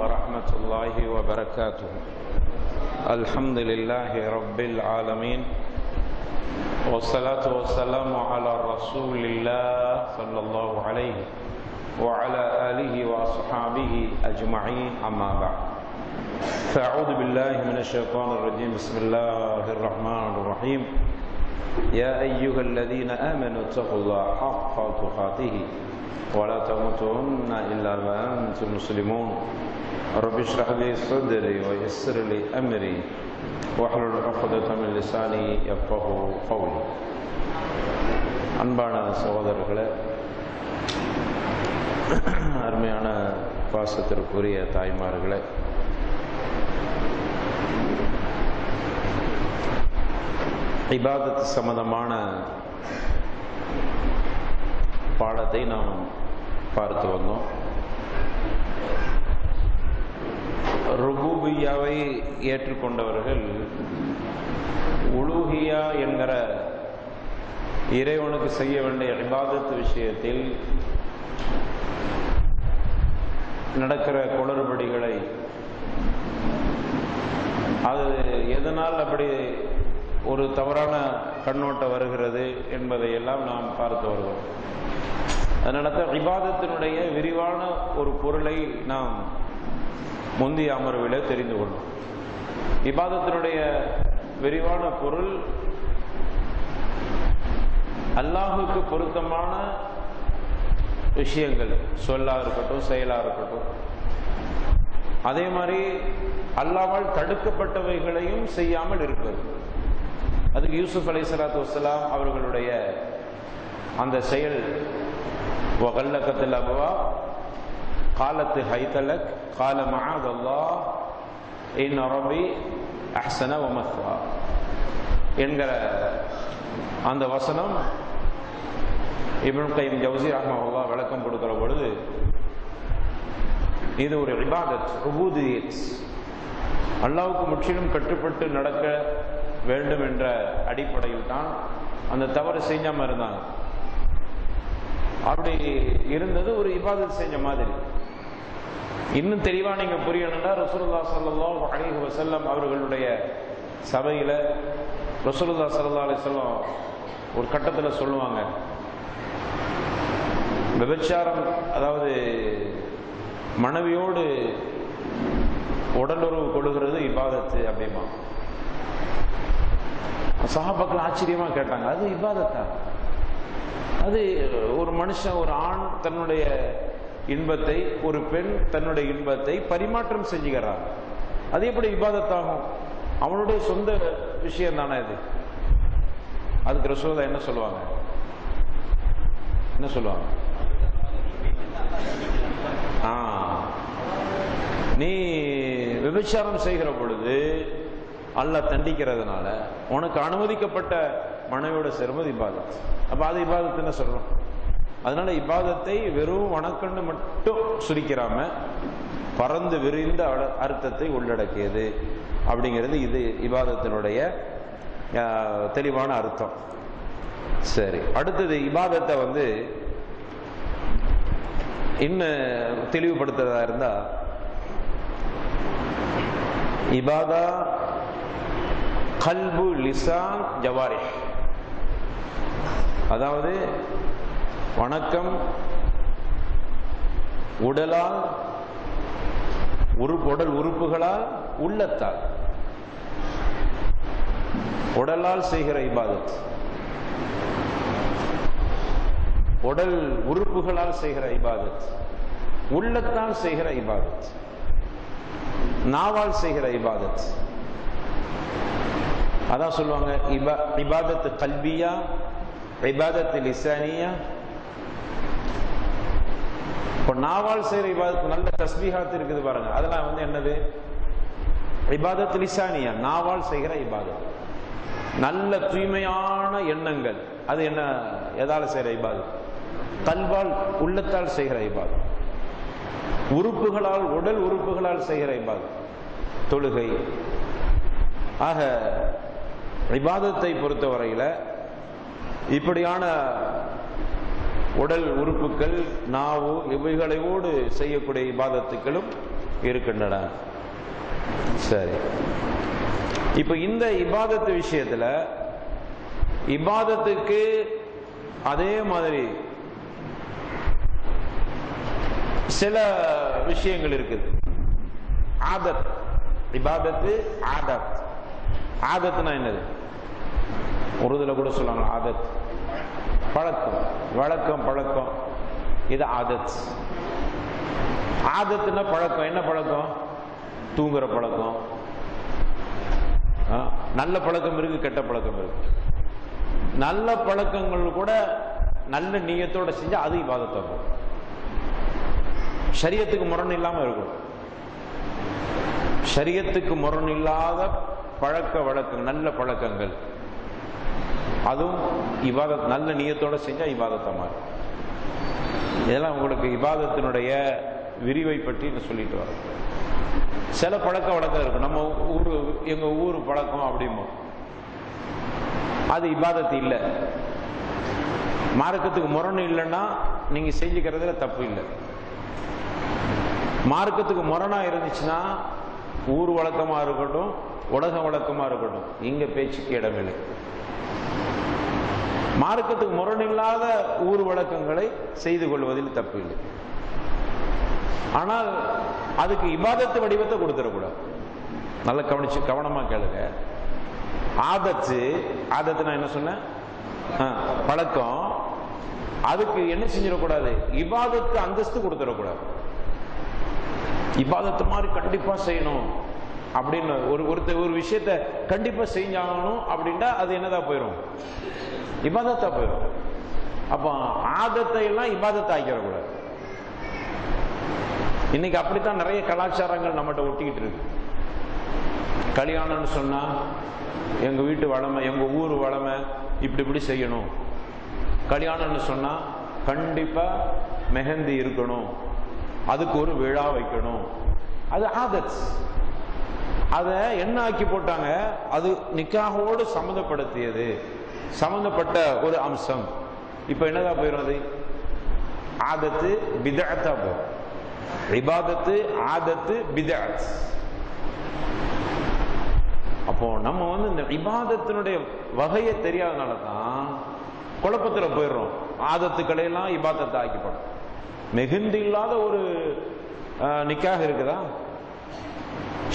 ورحمة الله وبركاته. الحمد لله رب العالمين والصلاة والسلام على رسول الله صلى الله عليه وعلى آله وأصحابه أجمعين أما بعد. فأعوذ بالله من الشيطان الرجيم. بسم الله الرحمن الرحيم. يا أيها الذين آمنوا اتقوا الله حق تقاته ولا تموتن إلا وأنتم مسلمون. رب اشرح لي صدري ويسر لي أمري واحلل عقدة من لساني يفقه قولي அன்பான சகோதரர்களே அருமையான பாசத்திற்குரிய தாய்மார்களே இபாதத் சம்பந்தமான பாடத்தை நாம் பார்த்து வந்தோம் ருபூபியாவை ஏற்றுக்கொண்டவர்கள் உலூஹியா என்கிற இறைவனுக்கு செய்ய வேண்டிய இபாதத் விஷயத்தில் நடக்கிற குளறுபடிகளை அது எதனால் அப்படி ஒரு தவறான கண்ணோட்டம் வருகிறது என்பதை எல்லாம் நாம் பார்த்து வருகிறோம். அதனால இபாதத்தினுடைய விரிவான ஒரு பொருளை நாம் முந்தைய அமர்வில் தெரிந்து கொள்ளும். இபாதத்தினுடைய விரிவான பொருள் அல்லாஹுக்கு பொருத்தமான விஷயங்கள் சொல்லா இருக்கட்டும் செயலா இருக்கட்டும். அதே மாதிரி அல்லாமல் தடுக்கப்பட்டவைகளையும் செய்யாமல் இருப்பது அதுக்கு யூசுப் அலை சலாத்து வலாம் அவர்களுடைய அந்த செயல். வகல்லக்கத்தில் அபுவா காலத்து ஹைதலக் கால மகாதல்லா இன் அரபி அஹ்சன வமத்வா என்கிற அந்த வசனம் இப்னு கைம் ஜவுசி ரஹ்மஹுல்லா விளக்கம் கொடுக்கிற பொழுது இது ஒரு இபாதத் உபூதியத். அல்லாவுக்கு முற்றிலும் கட்டுப்பட்டு நடக்க வேண்டும் என்ற அடிப்படையில் தான் அந்த தவறு செஞ்சாம இருந்தாங்க. அப்படி இருந்தது ஒரு இபாதத் செஞ்ச மாதிரி. இன்னும் தெளிவா நீங்க புரியணும்னா ரசூலுல்லா சல்லா அலிஹி வசல்லம் அவர்களுடைய சபையில ரசூலுல்லா சல்லா அலிசல்லம் ஒரு கட்டத்தில் சொல்லுவாங்க. விபச்சாரம் அதாவது மனைவியோடு உடலுறவு கொள்ளுகிறது இபாதத்து அப்படிமா. சகாபாக்கள் ஆச்சரியமா கேட்டாங்க அது இபாதத்தா? அது ஒரு மனுஷன் ஒரு ஆண் தன்னுடைய இன்பத்தை ஒரு பெண் தன்னுடைய இன்பத்தை பரிமாற்றம் செஞ்சுக்கிறான் அது எப்படி விவாதத்தாகும் அவனுடைய சொந்த விஷயம் தானே அது? அதுக்கு ரசோதா என்ன சொல்லுவாங்க? என்ன சொல்லுவாங்க? ஆ. நீ விபச்சாரம் செய்கிற பொழுது அல்ல தண்டிக்கிறதுனால உனக்கு அனுமதிக்கப்பட்ட மனைவியோட சேரும்போது இபாதத். அப்ப அது இபாதத் என்ன சொல்றோம் அதனால இபாதத்தை வெறும் வணக்கம்னு மட்டும் சுரிக்கிறாம பறந்து விரிந்த அர்த்தத்தை உள்ளடக்கியது. அப்படிங்கிறது இது இபாதத்தினுடைய தெளிவான அர்த்தம். சரி. அடுத்தது இபாதத்தை வந்து இன்னும் தெளிவுபடுத்துறதா இருந்தா இபாதா கல்பு லிசான் ஜவாரி அதாவது வணக்கம். உடலால் உடல் உறுப்புகளால் உள்ளத்தால். உடலால் செய்கிற இபாதத். உடல் உறுப்புகளால் செய்கிற இபாதத். உள்ளத்தால் செய்கிற இபாதத். நாவால் செய்கிற இபாதத். அதான் சொல்லுவாங்க இபாதத்து கல்வியா? இபாதத்து லிசானியா? இப்போ நாவால் செய்கிற இபாதத்து நல்ல தஸ்பீகாத்து இருக்குது பாருங்க. அதெல்லாம் வந்து என்னது? இபாதத்து லிசானியா? நாவால் செய்கிற இபாதத். நல்ல தூய்மையான எண்ணங்கள். அது என்ன? எதால செய்கிற இபாதத்? கல்வால் உள்ளத்தால் செய்கிற இபாதத். உறுப்புகளால் உடல் உறுப்புகளால் செய்கிற இபாதத். தொழுகை. ஆக இபாதத்தை பொறுத்தவரையில் இப்படியான உடல் உறுப்புகள் நாவு இவைகளையோடு செய்யக்கூடிய இபாதத்துக்களும் இருக்கின்றன. சரி. இப்ப இந்த இபாதத்து விஷயத்துல இபாதத்துக்கு அதே மாதிரி சில விஷயங்கள் இருக்குது. ஆதத். இபாதத்து ஆதத். ஆதத்னா என்னது? உருதுல கூட சொல்லுவாங்க ஆதத். பழக்கம். வழக்கம் பழக்கம். இது ஆதத். ஆதத்துனா பழக்கம். என்ன பழக்கம்? தூங்குற பழக்கம். நல்ல பழக்கம் இருக்கு கெட்ட பழக்கம் இருக்கு. நல்ல பழக்கங்கள் கூட நல்ல நீயத்தோட செஞ்சா அது இவாதத்தாகும் சரியத்துக்கு முரண் இல்லாம இருக்கும். சரியத்துக்கு முரண் இல்லாத பழக்க வழக்கம் நல்ல பழக்கங்கள். அதுவும் இபாதத் நல்ல நியத்தோட செஞ்சா இவாதத்தை மாறும். இதெல்லாம் உங்களுக்கு இபாதத்தினுடைய விரிவை பற்றி நான் சொல்லிட்டு வரேன். சில பழக்க வழக்கம் இருக்கும். நம்ம ஊர் எங்க ஊர் பழக்கம் அப்படிமோ அது இபாதத்து இல்லை. மார்க்கத்துக்கு முரணு இல்லைன்னா நீங்க செஞ்சுக்கிறதுல தப்பு இல்லை. மார்க்கத்துக்கு முரணா இருந்துச்சுன்னா ஊர் வழக்கமா இருக்கட்டும் உலக வழக்கமா இருக்கட்டும் இங்க பேச்சுக்கு இடமில்லை. மார்க்கத்துக்கு முரணில்லாத ஊர் வழக்கங்களை செய்து கொள்வதில் தப்பு இல்லை ஆனால் அதுக்கு இபாதத்து வடிவத்தை கொடுத்துடக்கூடாது. நல்லா கவனிச்சு கவனமா கேளுங்க. ஆதத்து ஆதத்து நான் என்ன சொன்னேன்? பழக்கம். அதுக்கு என்ன செஞ்சிடக்கூடாது? இபாதத்து அந்தஸ்து கொடுத்துடக்கூடாது. இபாதத்து மாதிரி கண்டிப்பா செய்யணும். அப்படின்னு ஒரு ஒருத்தர் ஒரு விஷயத்த கண்டிப்பா செஞ்சாகணும் அப்படின்ட்டா அது என்னதான் போயிடும் இபாதத்தா போயிடும் அப்போ ஆதத்தை எல்லாம் இபாதத்தை ஆக்கிடக்கூடாது. இன்னைக்கு அப்படித்தான் நிறைய கலாச்சாரங்கள் நம்மகிட்ட ஒட்டிக்கிட்டு இருக்கு. கல்யாணம்னு சொன்னா எங்க வீட்டு வளமை எங்க ஊர் வளமை இப்படி இப்படி செய்யணும். கல்யாணம்னு சொன்னா கண்டிப்பா மெஹந்தி இருக்கணும். அதுக்கு ஒரு விழா வைக்கணும். அது ஆதத். அதை என்ன ஆக்கி போட்டாங்க. அது நிக்காகோடு சம்மந்தப்படுத்தியது. சம்மந்தப்பட்ட ஒரு அம்சம். இப்போ என்னதான் போயிடும் அது? ஆதத்து பிதாத்தா போயிடும் விபாதத்து ஆதத்து பிதாத் அப்போ நம்ம வந்து இந்த இபாதத்தினுடைய வகையை தெரியாதனால தான் குழப்பத்தில் போயிடுறோம். ஆதத்துக்களை எல்லாம் இபாதத்தை ஆக்கிப்படும் மிகுந்து இல்லாத ஒரு நிக்காக இருக்குதா?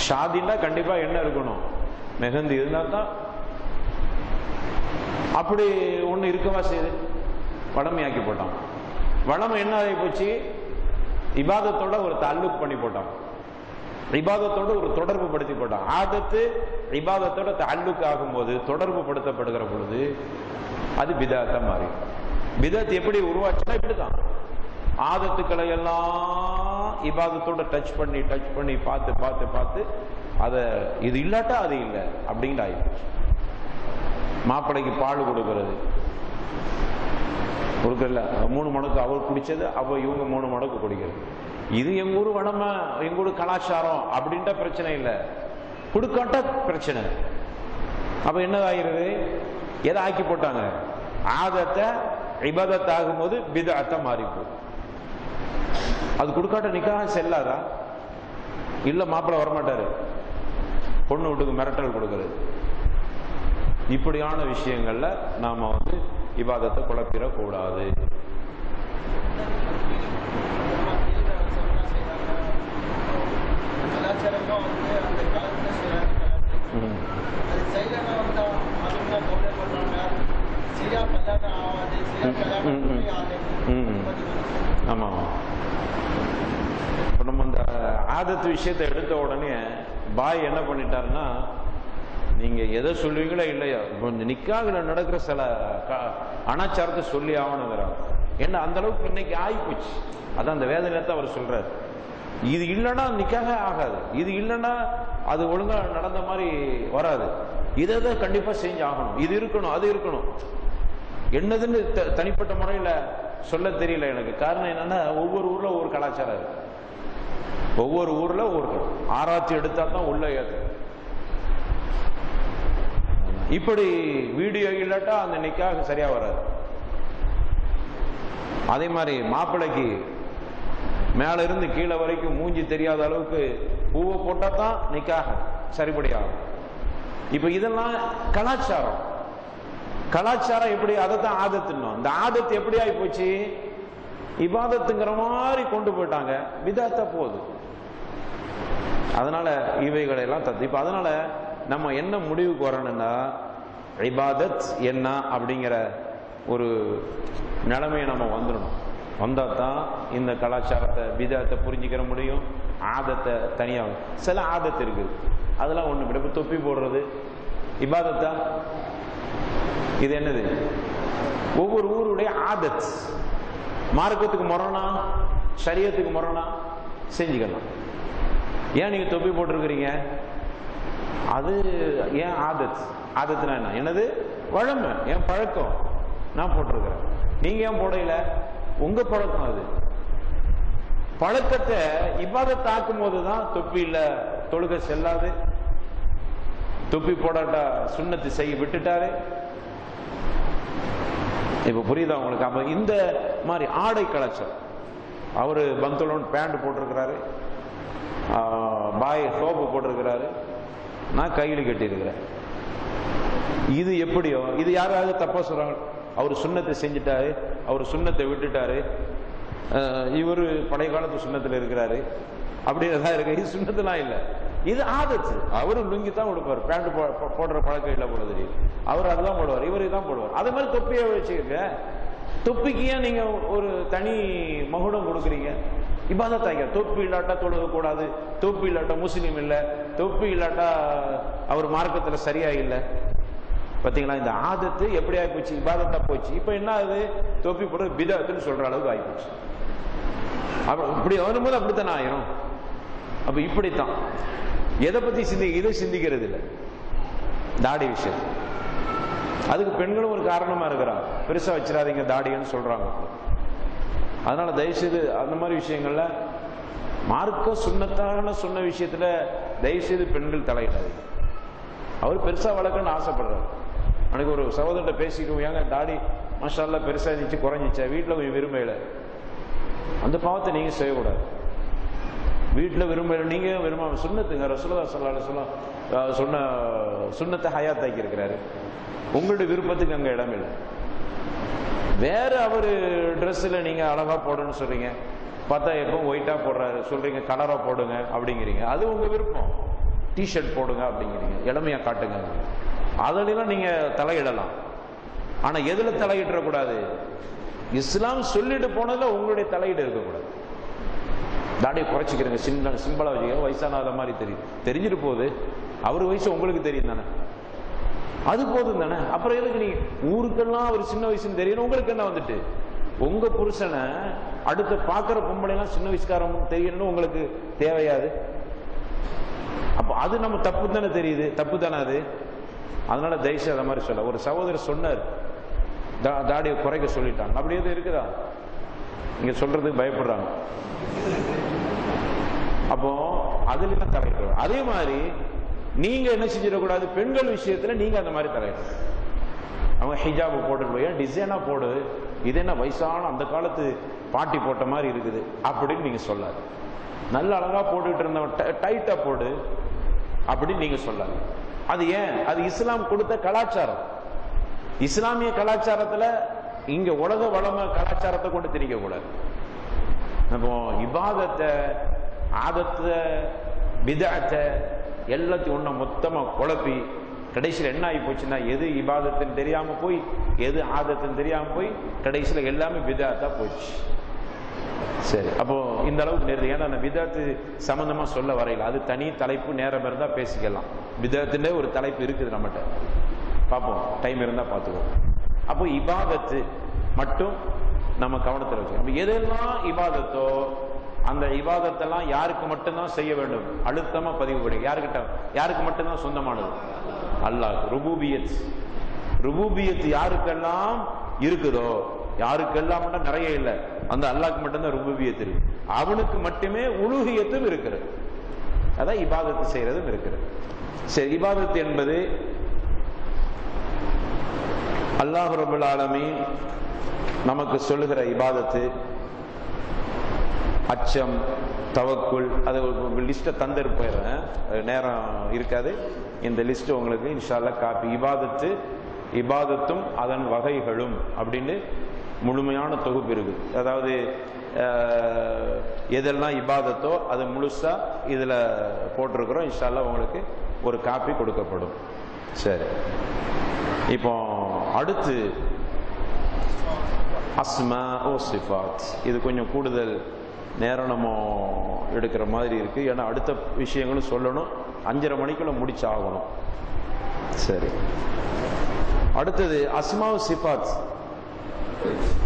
ஷாதின்னா கண்டிப்பா என்ன இருக்கணும்? மெஹந்தி. இருந்தா தான் அப்படி ஒண்ணு இருக்கவா செய்யுது வடமையாக்கி போட்டான். வளம் என்ன ஆகி போச்சு? இபாதத்தோட ஒரு தாலுக் பண்ணி போட்டான். இபாதத்தோட ஒரு தொடர்பு படுத்தி போட்டான். ஆதத்து இபாதத்தோட தாலுக் ஆகும்போது தொடர்பு படுத்தப்படுகிற பொழுது அது பிதாத்தா மாறி விதத்தை எப்படி உருவாச்சுன்னா இப்படிதான் ஆதத்துக்களை எல்லாம் இபாதத்தோட டச் பண்ணி டச் பண்ணி பார்த்து பார்த்து பார்த்து அதை இது இல்லாட்டா அது இல்லை அப்படின்னு ஆயிடுச்சு மாப்பிள்ளைக்கு பால் கொடுக்கறது. கொடுக்கல. மூணு மடக்கு அவர் குடிச்சது அவ இவங்க மூணு மடக்கு குடிக்கிறது. இது எங்க ஊர் வளமை எங்க ஊர் கலாச்சாரம் அப்படின்ட்ட பிரச்சனை இல்லை. கொடுக்காட்ட பிரச்சனை. அப்ப என்ன எதை ஆக்கி போட்டாங்க? ஆதத்தை இபாதத் ஆகும்போது பிதத்தை மாறி அது கொடுக்காட்ட நிக்காக செல்லாதா இல்ல மாப்பிள்ளை வரமாட்டாரு பொண்ணு வீட்டுக்கு மிரட்டல் கொடுக்கறது இப்படியான விஷயங்கள்ல நாம வந்து விவாதத்தை குழப்பிடக்கூடாது கலாச்சாரமா ஆமாம் இப்போ நம்ம இந்த ஆதத்து விஷயத்தை எடுத்த உடனே பாய் என்ன பண்ணிட்டாருன்னா நீங்கள் எதை சொல்லுவீங்களோ இல்லையா கொஞ்சம் நிக்காகல நடக்கிற சில க- அனாச்சாரத்தை சொல்லி ஆகணுங்கிறாங்க ஏன்னா அந்த அளவுக்கு இன்னைக்கு ஆகிப்போச்சு அதான் அந்த வேதனையத்தை அவர் சொல்கிறார் இது இல்லைன்னா நிக்காக ஆகாது. இது இல்லைன்னா அது ஒழுங்காக நடந்த மாதிரி வராது. இதை தான் கண்டிப்பாக செஞ்சு ஆகணும். இது இருக்கணும் அது இருக்கணும். என்னதுன்னு த- தனிப்பட்ட முறையில் சொல்ல தெரியல எனக்கு. காரணம் என்னன்னா ஒவ்வொரு ஊர்ல ஒவ்வொரு கலாச்சாரம் இருக்கு. ஒவ்வொரு ஊர்ல ஒவ்வொரு ஆராய்ச்சி எடுத்தா தான் உள்ள ஏத்து இப்படி வீடியோ இல்லாட்டா அந்த நிக்காக சரியா வராது. அதே மாதிரி மாப்பிள்ளைக்கு மேல இருந்து கீழே வரைக்கும் மூஞ்சி தெரியாத அளவுக்கு பூவை போட்டா தான் நிக்காக சரிபடி ஆகும் இப்ப இதெல்லாம் கலாச்சாரம். கலாச்சாரம் எப்படி? அதை தான் ஆதத்துன்னோம் இந்த ஆதத்து எப்படி ஆகி போச்சு? இபாதத்துங்கிற மாதிரி கொண்டு போயிட்டாங்க. விதாத்தா போகுது. அதனால இவைகளை எல்லாம் தத்து இப்ப அதனால நம்ம என்ன முடிவுக்கு வரணும்னா இபாதத் என்ன அப்படிங்கிற ஒரு நிலைமையை நம்ம வந்துடணும். வந்தால் தான் இந்த கலாச்சாரத்தை விதத்தை புரிஞ்சுக்கிற முடியும் ஆதத்தை தனியாக சில ஆதத்து இருக்குது அதெல்லாம் ஒன்று இப்போ தொப்பி போடுறது. இபாதத்தா? இது என்னது? ஒவ்வொரு ஊருடைய ஆதத். மார்க்கத்துக்கு முரணா? சரியத்துக்கு முரணா? செஞ்சுக்கலாம். ஏன் நீங்க தொப்பி போட்டிருக்கிறீங்க? அது ஏன் ஆதத்? ஆதத்துனா என்ன? எனது வழமை என் பழக்கம்? நான் போட்டிருக்கிறேன். நீங்க ஏன் போடையில உங்க பழக்கம் அது. பழக்கத்தை இவ்வாத தாக்கும் போதுதான் தொப்பி இல்ல தொழுக செல்லாது. தொப்பி போடாட்டா சுண்ணத்து செய்ய விட்டுட்டாரு இப்ப புரியுதா உங்களுக்கு? அப்ப இந்த மாதிரி ஆடை கலாச்சாரம் அவரு பந்தலோன் பேண்ட் போட்டிருக்கிறாரு. பாய் சோப்பு போட்டிருக்கிறாரு. நான் கையில் கட்டியிருக்கிறேன். இது எப்படியோ இது யாராவது தப்பா சொல்றாங்க. அவர் சுண்ணத்தை செஞ்சுட்டாரு. அவர் சுண்ணத்தை விட்டுட்டாரு. இவர் பழைய காலத்து சுண்ணத்தில் இருக்கிறாரு. அப்படி தான் இருக்கு. இது சுண்ணத்துலாம் இல்லை. இது ஆதத்து அவரு லுங்கி தான் கொடுப்பார் பேண்ட் போடுற பழக்கம் இல்லை போல தெரியும் அவர் அதெல்லாம் போடுவார். இவரு தான் போடுவார். அதே மாதிரி தொப்பியை வச்சுக்கோங்க. தொப்பிக்கு ஏன் நீங்க ஒரு தனி மகுடம் கொடுக்குறீங்க? இபாதத்தாங்க. தொப்பு இல்லாட்டா தொழுகக்கூடாது தொப்பு இல்லாட்டா முஸ்லீம் இல்லை தொப்பு இல்லாட்டா அவர் மார்க்கத்தில் சரியா இல்லை. பார்த்தீங்களா இந்த ஆதத்து எப்படி ஆகி போச்சு இபாதத்தா போச்சு. இப்போ என்ன ஆகுது? தொப்பி போட பிதத்துன்னு சொல்ற அளவுக்கு ஆகி போச்சு அப்ப இப்படி வரும்போது அப்படித்தானே ஆயிரும்? அப்போ இப்படித்தான். எதை பத்தி சிந்தி இதை சிந்திக்கிறது இல்லை. தாடி விஷயம். அதுக்கு பெண்களும் ஒரு காரணமா இருக்கிறான் பெருசா வச்சிடாதீங்க தாடின்னு சொல்றாங்க. அதனால தயவுசெய்து அந்த மாதிரி விஷயங்கள்ல மார்க்க சுண்ணத்தான சொன்ன விஷயத்துல தயவுசெய்து பெண்கள் தலையிடாதீங்க. அவர் பெருசா வளர்க்கணும்னு ஆசைப்படுறாரு. அன்னைக்கு ஒரு சகோதரர்கிட்ட பேசிக்கோ ஏங்க தாடி மஷால்ல பெருசா இருந்துச்சு குறைஞ்சிச்சா? வீட்டில் கொஞ்சம் விரும்பல அந்த பாவத்தை நீங்க செய்யக்கூடாது. வீட்டில் விரும்பல நீங்க விரும்ப? சுண்ணத்துங்க. ரசுல்லா சொல்லாட சொல்ல சொன்ன சுண்ணத்தை ஹயாத்தாக்கி இருக்கிறாரு உங்களுடைய விருப்பத்துக்கு அங்க இடம் இல்லை. வேற அவரு ட்ரெஸ்ஸில் நீங்க அழகா போடணும்னு சொல்றீங்க. பார்த்தா எப்போ ஒயிட்டா போடுறாரு. சொல்றீங்க கலரா போடுங்க அப்படிங்கிறீங்க. அது உங்க விருப்பம். டிஷர்ட் போடுங்க அப்படிங்கிறீங்க. இளமையா காட்டுங்க. அதிலாம் நீங்க தலையிடலாம். ஆனா எதுல தலையிடக்கூடாது? இஸ்லாம் சொல்லிட்டு போனதுல உங்களுடைய தலையீடு இருக்கக்கூடாது. தாடியை குறைச்சிக்கிறேங்க. சின்ன சிம்பிளா வச்சுக்க வயசான மாதிரி தெரியும் தெரிஞ்சிட்டு போகுது. அவர் வயசு உங்களுக்கு தெரியும் தானே? அது போதும் தானே? அப்புறம் எதுக்கு நீங்க ஊருக்கெல்லாம் அவர் சின்ன வயசுன்னு தெரியணும்? உங்களுக்கு என்ன வந்துட்டு? உங்க புருஷனை அடுத்த பாக்குற பொம்பளை எல்லாம் சின்ன வயசுக்காரன் தெரியணும்னு உங்களுக்கு தேவையாது அப்ப அது நம்ம தப்பு தானே தெரியுது? தப்பு தானே அது? அதனால தயசு அதை மாதிரி சொல்ல. ஒரு சகோதரர் சொன்னார். தாடியை குறைக்க சொல்லிட்டாங்க. அப்படி எதுவும் இருக்குதா? நீங்க சொல்றதுக்கு பயப்படுறாங்க. அப்போ அதுல தான் தலையிடுறோம் அதே மாதிரி நீங்க என்ன செஞ்சிடக்கூடாது? பெண்கள் விஷயத்துல நீங்க அந்த மாதிரி தலையிடணும். அவங்க ஹிஜாபு போட்டு டிசைனா போடு. இது என்ன வயசான அந்த காலத்து பாட்டி போட்ட மாதிரி இருக்குது அப்படின்னு நீங்க சொல்லாது. நல்ல அழகா போட்டுக்கிட்டு இருந்தவன் டைட்டா போடு அப்படின்னு நீங்க சொல்லாது. அது ஏன்? அது இஸ்லாம் கொடுத்த கலாச்சாரம். இஸ்லாமிய கலாச்சாரத்துல இங்க உலக வளம கலாச்சாரத்தை கொண்டு திணிக்க கூடாது. அப்போ இபாதத்தை ஆதத்தை விதத்தை எல்லாத்தையும் ஒன்றும் மொத்தமாக குழப்பி கடைசியில் என்ன ஆகி போச்சுன்னா எது இபாதத்துன்னு தெரியாமல் போய் எது ஆதத்துன்னு தெரியாமல் போய் கடைசியில் எல்லாமே விதாத்தா போச்சு. சரி அப்போ இந்த அளவுக்கு நேரம் ஏன்னா அந்த விதத்து சம்மந்தமாக சொல்ல வரையில அது தனி தலைப்பு நேரம் இருந்தால் பேசிக்கலாம். விதத்துலேயே ஒரு தலைப்பு இருக்குது நம்மகிட்ட. பார்ப்போம் டைம் இருந்தால் பார்த்துக்குவோம். அப்போ இபாதத்து மட்டும் நம்ம கவனத்தில் வச்சுக்கணும். எதெல்லாம் இபாதத்தோ அந்த இபாதத்தெல்லாம் யாருக்கு மட்டும்தான் செய்ய வேண்டும்? அழுத்தமா பதிவு பண்ணி. யாருக்கிட்ட? யாருக்கு மட்டும்தான் சொந்தமானது? அல்லாஹ். ருபூபியத். ருபூபியத் யாருக்கெல்லாம் இருக்குதோ யாருக்கெல்லாம் மட்டும் நிறைய இல்லை. அந்த அல்லாஹ்க்கு மட்டும்தான் ருபூபியத் இருக்கு. அவனுக்கு மட்டுமே உலூகியத்தும் இருக்கிறது. அதான் இபாதத்து செய்யறதும் இருக்கிறது. சரி இபாதத்து என்பது அல்லாஹ் ரபுல் ஆலமீன் நமக்கு சொல்லுகிற இபாதத்து. அச்சம் தவக்குள் அது ஒரு லிஸ்ட்டை தந்துட்டு போயிடுறேன். நேரம் இருக்காது. இந்த லிஸ்ட் உங்களுக்கு இன்ஷால்ல காப்பி. இபாதத்து இபாதத்தும் அதன் வகைகளும் அப்படின்னு முழுமையான தொகுப்பு இருக்குது அதாவது எதெல்லாம் இபாதத்தோ அது முழுசாக இதில் போட்டிருக்கிறோம். இன்ஷால்லா உங்களுக்கு ஒரு காப்பி கொடுக்கப்படும். சரி. இப்போ அடுத்து அஸ்மா ஓ சிஃபாத். இது கொஞ்சம் கூடுதல் நேரம் நம்ம எடுக்கிற மாதிரி இருக்கு. ஏன்னா அடுத்த விஷயங்களும் சொல்லணும். அஞ்சரை மணிக்குள்ள முடிச்சாகணும். சரி. அடுத்தது அஸ்மாவ் சிபாத்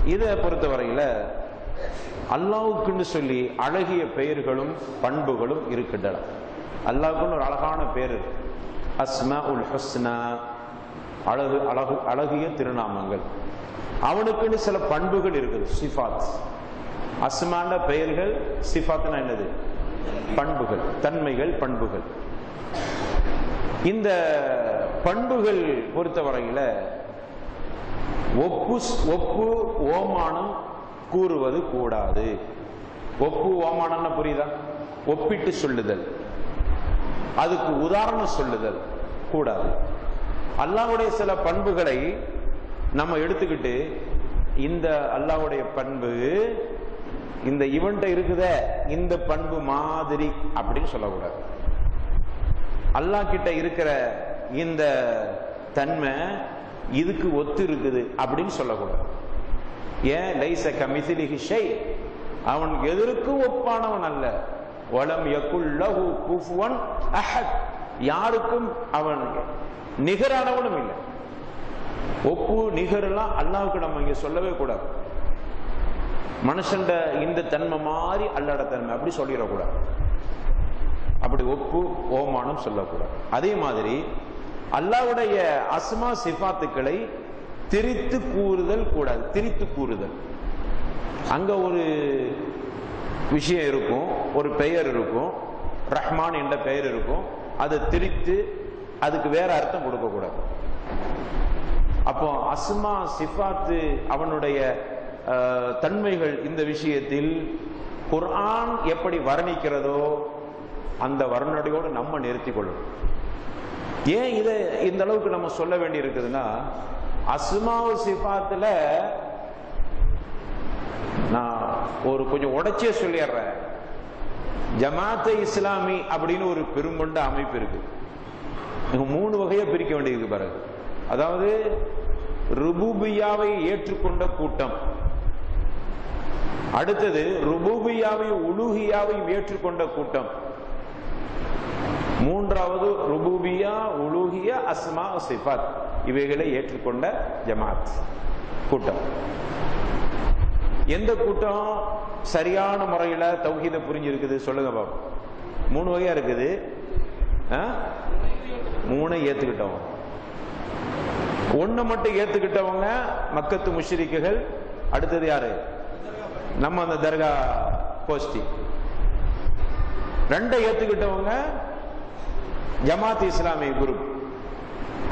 இதை பொறுத்தவரையில அல்லாவுக்குன்னு சொல்லி அழகிய பெயர்களும் பண்புகளும் இருக்கின்றன. அல்லாவுக்குன்னு ஒரு அழகான பேர். அஸ்மா உல் ஹஸ்னா. அழகு அழகு அழகிய திருநாமங்கள். அவனுக்குன்னு சில பண்புகள் இருக்குது சிஃபாத். அஸ்மான பெயர்கள் சிஃபாத்னா என்னது? பண்புகள் தன்மைகள் பண்புகள். இந்த பண்புகள் பொறுத்தவரையில ஒப்பு ஒப்பு ஓமானம் கூறுவது கூடாது. ஒப்பு ஓமானம்னா புரியுதா? ஒப்பிட்டு சொல்லுதல். அதுக்கு உதாரணம் சொல்லுதல் கூடாது. அல்லாவுடைய சில பண்புகளை நம்ம எடுத்துக்கிட்டு இந்த அல்லாஹ்வுடைய பண்பு இந்த இவன்ட்ட இருக்குதே இந்த பண்பு மாதிரி அப்படின்னு சொல்லக்கூடாது. அல்லாஹ் கிட்ட இருக்கிற இந்த தன்மை இதுக்கு ஒத்து இருக்குது அப்படின்னு சொல்லக்கூடாது. ஏன்? லைச கமிசிலி ஹிஷை அவன் எதற்கு ஒப்பானவன் அல்ல. வளம் யகுல்லஹு குஃபுவன் அஹத். யாருக்கும் அவன் நிகரானவனும் இல்லை. ஒப்பு நிகரெல்லாம் அல்லாவுக்கு நம்ம இங்க சொல்லவே கூடாது. மனுஷன்ட இந்த தன்மை மாதிரி அல்லாட தன்மை. அப்படி சொல்லிடக்கூடாது. அப்படி ஒப்பு ஓமானம் சொல்லக்கூடாது. அதே மாதிரி அல்லாவுடைய அஸ்மா சிஃபாத்துக்களை திரித்து கூறுதல் கூடாது. திரித்து கூறுதல். அங்க ஒரு விஷயம் இருக்கும் ஒரு பெயர் இருக்கும் ரஹ்மான் என்ற பெயர் இருக்கும். அதை திரித்து அதுக்கு வேற அர்த்தம் கொடுக்க கூடாது அப்போ அஸ்மா சிஃபாத்து அவனுடைய தன்மைகள் இந்த விஷயத்தில் குர்ஆன் எப்படி வர்ணிக்கிறதோ அந்த வர்ணனையோடு நம்ம நிறுத்திக் கொள்ளணும் ஏன் இதை இந்த அளவுக்கு நம்ம சொல்ல வேண்டி இருக்குதுன்னா அஸ்மாவு சிபாத்தில் நான் ஒரு கொஞ்சம் உடைச்சே சொல்லிடுறேன். ஜமாத்தை இஸ்லாமி அப்படின்னு ஒரு பெருங்கொண்ட அமைப்பு இருக்கு. மூணு வகையா பிரிக்க வேண்டியது பாருங்க. அதாவது ருபூபியாவை ஏற்றுக்கொண்ட கூட்டம். அடுத்தது ருபூபியாவை உலுகியாவை ஏற்றுக்கொண்ட கூட்டம். மூன்றாவது ருபூபியா உலுகியா அஸ்மா சிஃபாத். இவைகளை ஏற்றுக்கொண்ட ஜமாத். கூட்டம். எந்த கூட்டம் சரியான முறையில தௌஹீத புரிஞ்சிருக்குது? சொல்லுங்க பாபு. மூணு வகையா இருக்குது. ஆ? மூணை ஏத்துக்கிட்டவங்க. ஒன்று மட்டும் ஏத்துக்கிட்டவங்க மக்கத்து முஷிரிக்குகள். அடுத்தது யாரு? நம்ம அந்த தர்கா கோஷ்டி. ரெண்டை ஏத்துக்கிட்டவங்க ஜமாத் இஸ்லாமிய குரூப்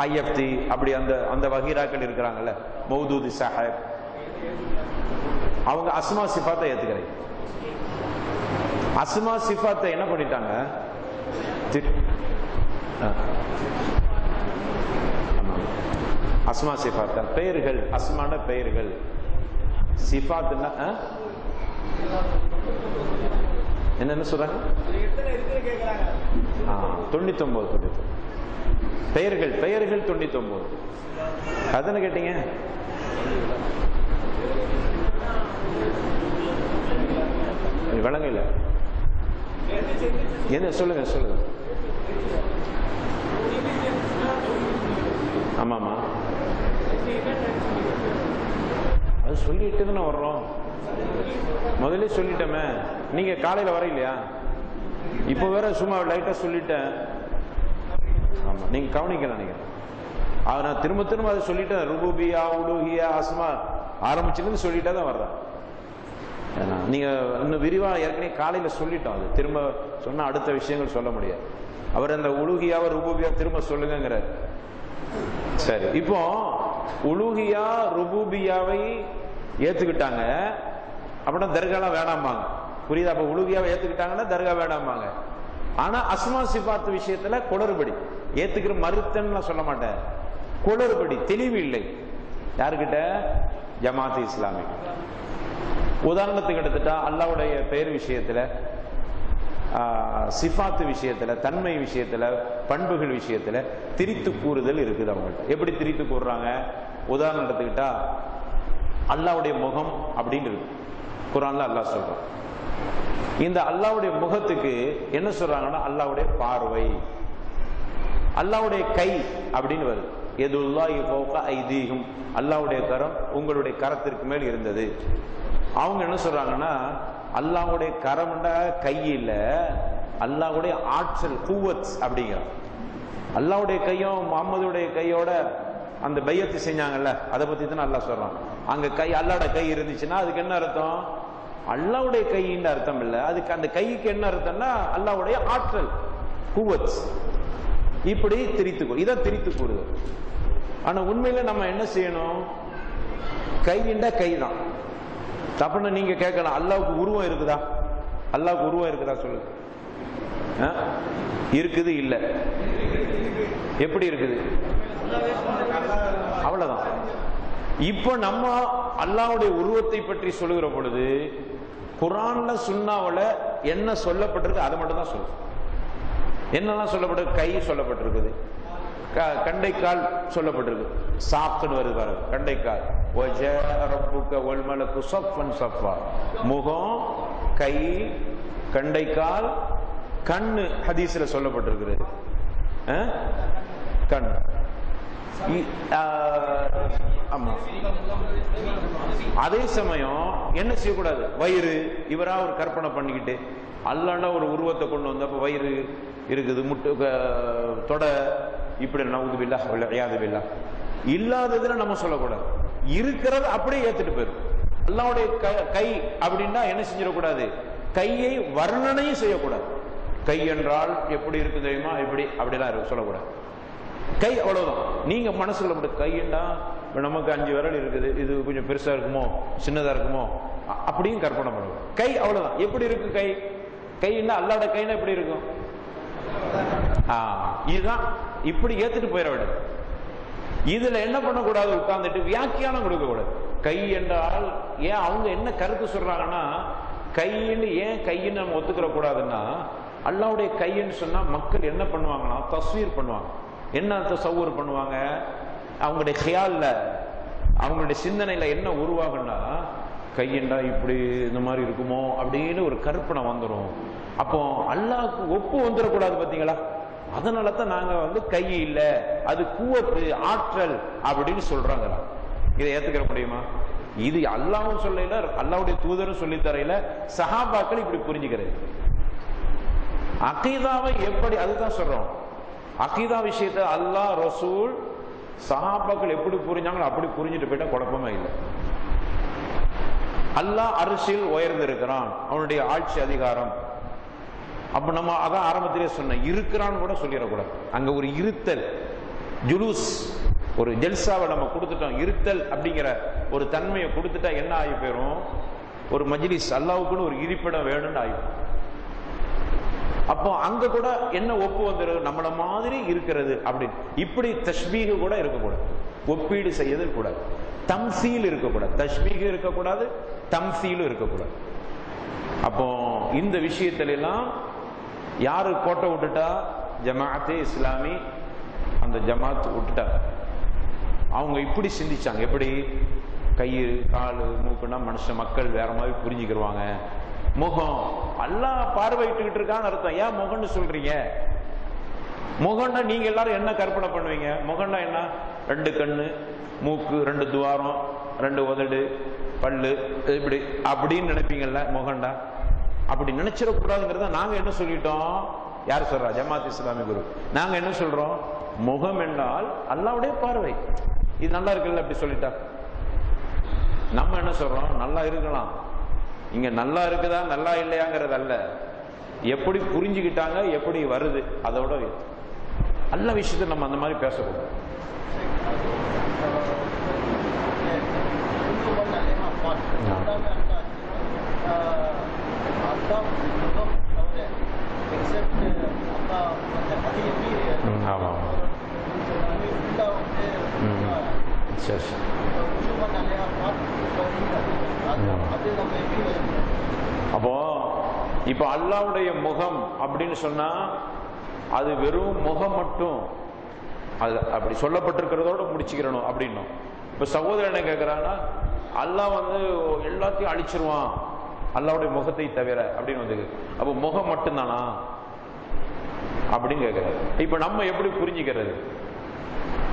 ஐஎஃப்டி அப்படி அந்த அந்த வகீராக்கள் இருக்கிறாங்கல்ல மௌதூதி சாஹிப் அவங்க அஸ்மா சிஃபாத்தை ஏத்துக்கிறேன் அஸ்மா சிஃபாத்தை என்ன பண்ணிட்டாங்க? அஸ்மா சிஃபாத்த பெயர்கள் அஸ்மான பெயர்கள். சிஃபாத்துன்னா என்னன்னு சொல்றாங்க? தொண்ணூத்தி ஒன்பது தொண்ணூத்தி ஆ, பெயர்கள் பெயர்கள் தொண்ணூத்தி ஒன்பது அதுன்னு கேட்டீங்க? இது விளங்கல என்ன சொல்லுங்க சொல்லுங்க. ஆமாமா. அது சொல்லிட்டு தானே வர்றோம். முதல்ல சொல்லிட்டோமே நீங்க காலையில வர இல்லையா இப்போ வேற சும்மா லைட்டா சொல்லிட்டேன். ஆமா நீங்க கவனிக்கல நினைக்கிறேன். அதை நான் திரும்ப திரும்ப அதை சொல்லிட்டேன். ருபூபியா உலூஹியா அஸ்மா ஆரம்பிச்சிருந்து சொல்லிட்டே தான் வர்றேன். ஏன்னா, நீங்க இன்னும் விரிவா ஏற்கனவே காலையில சொல்லிட்டோம் அது. திரும்ப சொன்னா அடுத்த விஷயங்கள் சொல்ல முடியாது. அவர் அந்த உலூகியாவை ருபூபியா திரும்ப சொல்லுங்கிறார் சரி இப்போ உலூகியா ருபூபியாவை ஏத்துக்கிட்டாங்க. அப்படின்னா தர்காலாம் வேணாமாங்க புரியுதா? அப்ப உழுகியாவை ஏத்துக்கிட்டாங்கன்னா தர்கா வேணாமாங்க ஆனா அஸ்மா சிபாத் விஷயத்துல குளறுபடி. ஏத்துக்கிற மறுத்தன்னு நான் சொல்ல மாட்டேன். குளறுபடி தெளிவு இல்லை யாருக்கிட்ட? ஜமாத் இஸ்லாமி. உதாரணத்துக்கு எடுத்துட்டா அல்லாவுடைய பெயர் விஷயத்துல சிஃபாத்து விஷயத்துல தன்மை விஷயத்துல பண்புகள் விஷயத்துல திரித்து கூறுதல் இருக்குது அவங்கள்ட்ட. எப்படி திரித்து கூறுறாங்க? உதாரணம் எடுத்துக்கிட்டா அல்லாவுடைய முகம் அப்படின்னு இருக்கு. குரான்ல அல்லாஹ் சொல்றான். இந்த அல்லாவுடைய முகத்துக்கு என்ன சொல்றாங்கன்னா அல்லாவுடைய பார்வை. அல்லாவுடைய கை அப்படின்னு வருது. எதுல்லாஹி இப்போ ஐதீகம் அல்லாவுடைய கரம் உங்களுடைய கரத்திற்கு மேல் இருந்தது. அவங்க என்ன சொல்றாங்கன்னா அல்லாஹ்வுடைய கரம்டா கையில் அல்லாவுடைய அல்லாஹ்வுடைய ஆற்றல் கூவத் அப்படிங்கிறான் அல்லாவுடைய கையும் முகமதுடைய கையோட அந்த பையத்தை செஞ்சாங்கல்ல அதை பத்தி தான் நல்லா சொல்றான். அங்க கை அல்லாட கை இருந்துச்சுன்னா அதுக்கு என்ன அர்த்தம்? அல்லாவுடைய கைன்னு அர்த்தம் இல்ல. அதுக்கு அந்த கைக்கு என்ன அர்த்தம்னா அல்லாவுடைய ஆற்றல் கூவத் இப்படி திரித்து இதான் இதை திரித்து கூடுது ஆனா உண்மையில நம்ம என்ன செய்யணும்? கையிண்டா கைதான். தப்புன்னு நீங்க கேட்கலாம். அல்லாவுக்கு உருவம் இருக்குதா? அல்லாவுக்கு உருவம் இருக்குதா சொல்லுங்க. இருக்குது இல்ல. எப்படி இருக்குது? அவ்வளவுதான். இப்ப நம்ம அல்லாவுடைய உருவத்தை பற்றி சொல்லுகிற பொழுது குரான்ல சுண்ணாவில் என்ன சொல்லப்பட்டிருக்கு அதை மட்டும் தான் சொல்லும் என்னெல்லாம் சொல்லப்பட்டிருக்கு? கை சொல்லப்பட்டிருக்குது. கண்டைக்கால் சொல்லப்பட்டிருக்கு. சாப்துன்னு வருது பாருங்க கண்டைக்கால். முகம் கை கண்டைக்கால் கண்ணு ஹதீஸ்ல சொல்லப்பட்டிருக்கிறது கண். ஆமா. அதே சமயம் என்ன செய்யக்கூடாது? வயிறு இவரா ஒரு கற்பனை பண்ணிக்கிட்டு அல்லாண்டா ஒரு உருவத்தை கொண்டு வந்தப்ப வயிறு இருக்குது முட்டு தொடை இப்படி நவுது பில்லா விளையாது பில்லா. இல்லாததுல நம்ம சொல்லக்கூடாது. இருக்கிறத அப்படியே ஏத்துட்டு போயிடும் அல்லாவுடைய க- கை அப்படின்னா என்ன செஞ்சிடக்கூடாது? கையை வர்ணனையும் செய்யக்கூடாது. கை என்றால் எப்படி இருக்கு தெரியுமா? இப்படி அப்படிலாம் இருக்கு சொல்லக்கூடாது. கை அவ்வளவுதான். நீங்க மனசுல அப்படி கையண்டா இப்போ நமக்கு அஞ்சு விரல் இருக்குது இது கொஞ்சம் பெருசா இருக்குமோ சின்னதா இருக்குமோ அப்படியும் கற்பனை பண்ணுவோம் கை அவ்வளவுதான். எப்படி இருக்கு கை? கைன்னா அல்லாட கைன்னா எப்படி இருக்கும்? ஆ, இதுதான். இப்படி ஏத்துட்டு போயிட விட இதுல என்ன பண்ணக்கூடாது? உட்கார்ந்துட்டு வியாக்கியானம் கொடுக்க கூடாது கை என்றால் ஏன் அவங்க என்ன கருத்து சொல்றாங்கன்னா கைன்னு ஏன் கைன்னு நம்ம ஒத்துக்கிற கூடாதுன்னா அல்லாவுடைய கைன்னு சொன்னா மக்கள் என்ன பண்ணுவாங்கன்னா தஸ்வீர் பண்ணுவாங்க. என்ன தசவூர் பண்ணுவாங்க? அவங்களுடைய ஹியால்ல அவங்களுடைய சிந்தனையில என்ன உருவாகுன்னா கையண்டா இப்படி இந்த மாதிரி இருக்குமோ அப்படின்னு ஒரு கற்பனை வந்துடும் அப்போ அல்லாவுக்கு ஒப்பு வந்துடக்கூடாது பாத்தீங்களா? அதனால தான் நாங்க வந்து கை இல்லை அது கூவப்பு ஆற்றல் அப்படின்னு சொல்றாங்க இதை ஏத்துக்கிற முடியுமா? இது அல்லாவும் சொல்லல அல்லாவுடைய தூதரும் சொல்லி தரையில சஹாபாக்கள் இப்படி புரிஞ்சுக்கிறது. அகைதாவை எப்படி அதுதான் சொல்றோம். அகீதா விஷயத்தை அல்லாஹ் ரசூல் சஹாபாக்கள் எப்படி புரிஞ்சாங்களோ அப்படி புரிஞ்சுட்டு போயிட்டா குழப்பமே இல்லை. அல்லாஹ் அரசியல் உயர்ந்திருக்கிறான். அவனுடைய ஆட்சி அதிகாரம். அப்ப நம்ம அதான் ஆரம்பத்திலே சொன்னேன். இருக்கிறான்னு கூட சொல்லிடக்கூடாது. அங்க ஒரு இருத்தல் ஜுலூஸ் ஒரு ஜெல்சாவை நம்ம கொடுத்துட்டோம். இருத்தல் அப்படிங்கிற ஒரு தன்மையை கொடுத்துட்டா என்ன ஆகி போயிடும் ஒரு மஜ்லிஸ் அல்லாவுக்குன்னு ஒரு இருப்பிடம் வேணும்னு ஆகிப்போம் அப்போ அங்க கூட என்ன ஒப்பு வந்துருது நம்மள மாதிரி இருக்கிறது அப்படின்னு. இப்படி தஷ்பீக கூட இருக்கக்கூடாது. ஒப்பீடு செய்யது கூடாது. தம்சீல் இருக்கக்கூடாது. தஷ்பீக இருக்கக்கூடாது தம்சீலும் இருக்கக்கூடாது. அப்போ இந்த விஷயத்துல எல்லாம் யாரு கோட்டை விட்டுட்டா? ஜமாத்தே இஸ்லாமி அந்த ஜமாத் விட்டுட்டா. அவங்க இப்படி சிந்திச்சாங்க. எப்படி? கயிறு கால் மூக்குன்னா மனுஷன் மக்கள் வேற மாதிரி புரிஞ்சுக்கிருவாங்க. முகம். எல்லாம் பார்வையிட்டுக்கிட்டு இருக்கான்னு அர்த்தம். ஏன் முகம்னு சொல்றீங்க? முகம்னா நீங்க எல்லாரும் என்ன கற்பனை பண்ணுவீங்க? முகம்னா என்ன? ரெண்டு கண்ணு மூக்கு ரெண்டு துவாரம் ரெண்டு உதடு பல்லு இப்படி அப்படின்னு நினைப்பீங்கல்ல முகண்டா அப்படி நினைச்சிடக்கூடாதுங்கிறத நாங்க என்ன சொல்லிட்டோம்? யார் சொல்றா? ஜமாத் இஸ்லாமி குரு. நாங்க என்ன சொல்றோம்? முகம் என்றால் அல்லாவுடைய பார்வை. இது நல்லா இருக்குல்ல அப்படி சொல்லிட்டா? நம்ம என்ன சொல்றோம்? நல்லா இருக்கலாம். இங்க நல்லா இருக்குதா நல்லா இல்லையாங்கிறது அல்ல. எப்படி புரிஞ்சுக்கிட்டாங்க எப்படி வருது அதோட நல்ல விஷயத்தை நம்ம அந்த மாதிரி பேசக்கூடாது. எல்லாம் முகம் தவிர எக்ஸப்ட் அப்பா மற்ற அது எப்படி ம், ஆமா, ஆமா. சொன்னாங்க ஃபுல்லாக வந்து ம். சரி சரி. அது அப்போ இப்ப அல்லாவுடைய முகம் அப்படின்னு சொன்னா அது வெறும் முகம் மட்டும். அது அப்படி சொல்லப்பட்டிருக்கிறதோட முடிச்சுக்கிறணும் அப்படின்னும். இப்ப சகோதரன் என்ன கேட்கிறான்னா அல்லாஹ் வந்து எல்லாத்தையும் அழிச்சிருவான். அல்லாவுடைய முகத்தை தவிர அப்படின்னு வந்து அப்ப முகம் மட்டும்தானா? அப்படின்னு கேட்கிறாரு இப்ப நம்ம எப்படி புரிஞ்சுக்கிறது?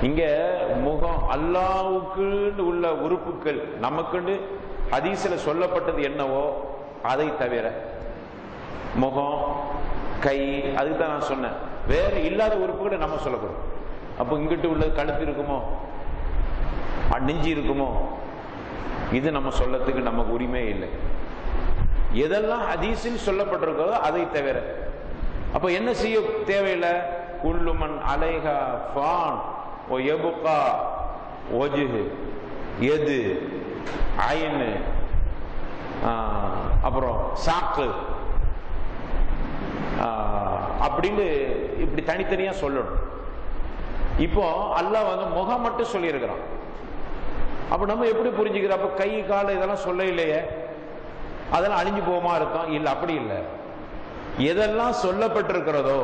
இங்க முகம் அல்லாவுக்குன்னு உள்ள உறுப்புகள் நமக்குன்னு ஹதீஸ்ல சொல்லப்பட்டது என்னவோ அதை தவிர முகம் கை அதுக்கு தான் நான் சொன்னேன். வேற இல்லாத உறுப்புகளை நம்ம சொல்லக்கூடாது. அப்போ இங்கிட்டு உள்ள கழுத்து இருக்குமோ? அ, நெஞ்சு இருக்குமோ? இது நம்ம சொல்லத்துக்கு நமக்கு உரிமை இல்லை. எதெல்லாம் ஹதீஸில் சொல்லப்பட்டிருக்கோ அதை தவிர. அப்போ என்ன செய்ய தேவையில்லை? குள்ளுமன் அலைகா ஃபான் ஓ எபுகா ஒஜுகு எது? அயனு அப்புறம் சாக்கு. ஆஹ், அப்படின்னு இப்படி தனித்தனியா சொல்லணும். இப்போ அல்லாஹ் வந்து முகம் மட்டும் சொல்லியிருக்கிறான். அப்ப நம்ம எப்படி புரிஞ்சுக்கிறோம்? அப்ப கை கால் இதெல்லாம் சொல்ல இல்லையே? அதெல்லாம் அழிஞ்சு போமா இருக்கும் இல்லை அப்படி இல்லை. எதெல்லாம் சொல்லப்பட்டிருக்கிறதோ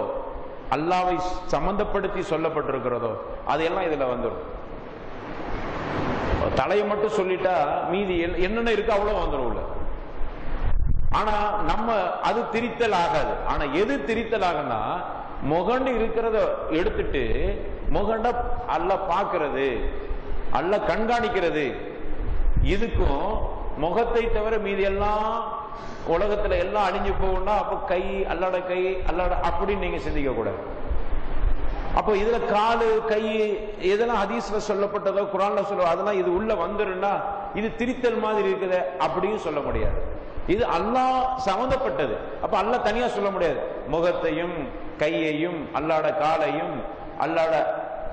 அல்லாவை சம்பந்தப்படுத்தி சொல்லப்பட்டிருக்கிறதோ அதையெல்லாம் இதுல வந்துடும் தலையை மட்டும் சொல்லிட்டா மீதி எல்- என்னென்ன இருக்கு அவ்வளவு வந்துடும் உள்ள. ஆனா நம்ம அது திரித்தல் ஆகாது. ஆனா எது திரித்தல் ஆகும்னா முகண்டு இருக்கிறத எடுத்துட்டு முகண்ட அல்ல பாக்குறது அல்ல கண்காணிக்கிறது. இதுக்கும் முகத்தை தவிர மீதி எல்லாம் உலகத்துல எல்லாம் அழிஞ்சு போகும்னா அப்ப கை அல்லாட கை அல்லாட அப்படின்னு நீங்க சிந்திக்க கூடாது. அப்போ இதுல காலு கை எதெல்லாம் ஹதீஸ்ல சொல்லப்பட்டதோ குரான்ல சொல்ல அதெல்லாம் இது உள்ள வந்துருன்னா இது திரித்தல் மாதிரி இருக்குது அப்படியும் சொல்ல முடியாது. இது அல்லாஹ் சம்பந்தப்பட்டது அப்ப அல்லாஹ் தனியா சொல்ல முடியாது. முகத்தையும் கையையும் அல்லாட காலையும் அல்லாட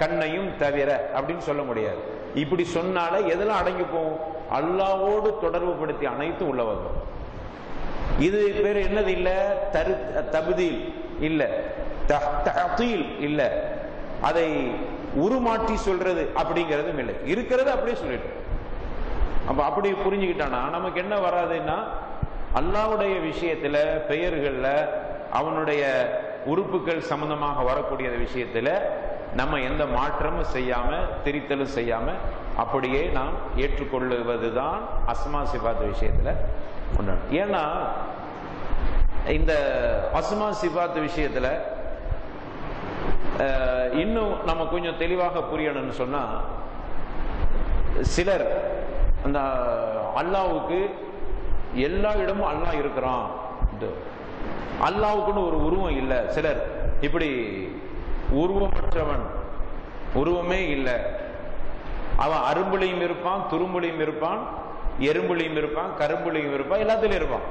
கண்ணையும் தவிர அப்படின்னு சொல்ல முடியாது. இப்படி சொன்னாலே எதெல்லாம் அடங்கி போகும்? அல்லாவோடு தொடர்பு படுத்தி அனைத்தும் உள்ள வரும் இது பேர் என்னது இல்ல? தரு தகுதியில் இல்லை. த- தஅதீல் இல்ல. அதை உருமாற்றி சொல்றது அப்படிங்கிறதும் இல்லை இருக்கிறது அப்படியே சொல்லிட்டு. அப்ப அப்படி புரிஞ்சுக்கிட்டானா? நமக்கு என்ன வராதுன்னா அல்லாவுடைய விஷயத்துல பெயர்கள்ல அவனுடைய உறுப்புகள் சம்பந்தமாக வரக்கூடிய விஷயத்துல நம்ம எந்த மாற்றமும் செய்யாம திரித்தலும் செய்யாம அப்படியே நாம் ஏற்றுக்கொள்ளுவதுதான் அஸ்மா சிபாத் விஷயத்துல ஒன்று ஏன்னா இந்த அஸ்மா சிபாத் விஷயத்துல இன்னும் நம்ம கொஞ்சம் தெளிவாக புரியணும்னு சொன்னா சிலர் அந்த அல்லாவுக்கு எல்லா இடமும் அல்லாஹ் இருக்கிறான். அல்லாவுக்குன்னு ஒரு உருவம் இல்லை சிலர். இப்படி உருவமற்றவன் உருவமே இல்லை. அவன் அரும்புலையும் இருப்பான் துரும்புலையும் இருப்பான் எறும்புலையும் இருப்பான் கரும்புலையும் இருப்பான் எல்லாத்துலயும் இருப்பான்.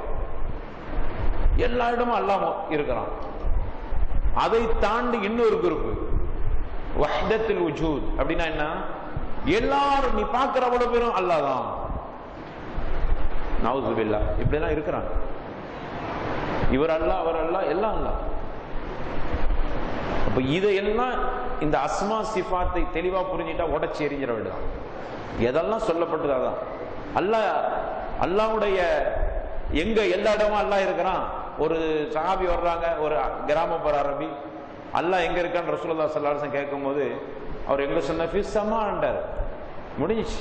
எல்லா இடமும் அல்லாம இருக்கிறான். அதை தாண்டி இன்னொரு குரூப் வஹ்தத்துல் உஜூத் அப்படின்னா என்ன? எல்லாரும் நீ பார்க்கிற அவ்வளவு பேரும் அல்லாதான். இப்படி இப்படிலாம் இருக்கிறாங்க. இவர் அல்ல அவர் அல்ல எல்லாம் அல்ல. அப்ப இதையெல்லாம் இந்த அஸ்மா சிஃபாத்தை தெளிவா புரிஞ்சிட்டா உடச்சி எறிஞ்சிட வேண்டியதான் எதெல்லாம் சொல்லப்பட்டது அதான். அல்லாஹ் அல்லாவுடைய எங்க எல்லா இடமும் அல்லாஹ் இருக்கிறான். ஒரு சஹாபி வர்றாங்க ஒரு கிராமப்புற அரபி. அல்லா எங்க இருக்கான்னு ரசூல்லா சல்லாசன் கேட்கும்போது அவர் எங்க சொன்ன ஃபிஸ் சமான்டார் முடிஞ்சிச்சு.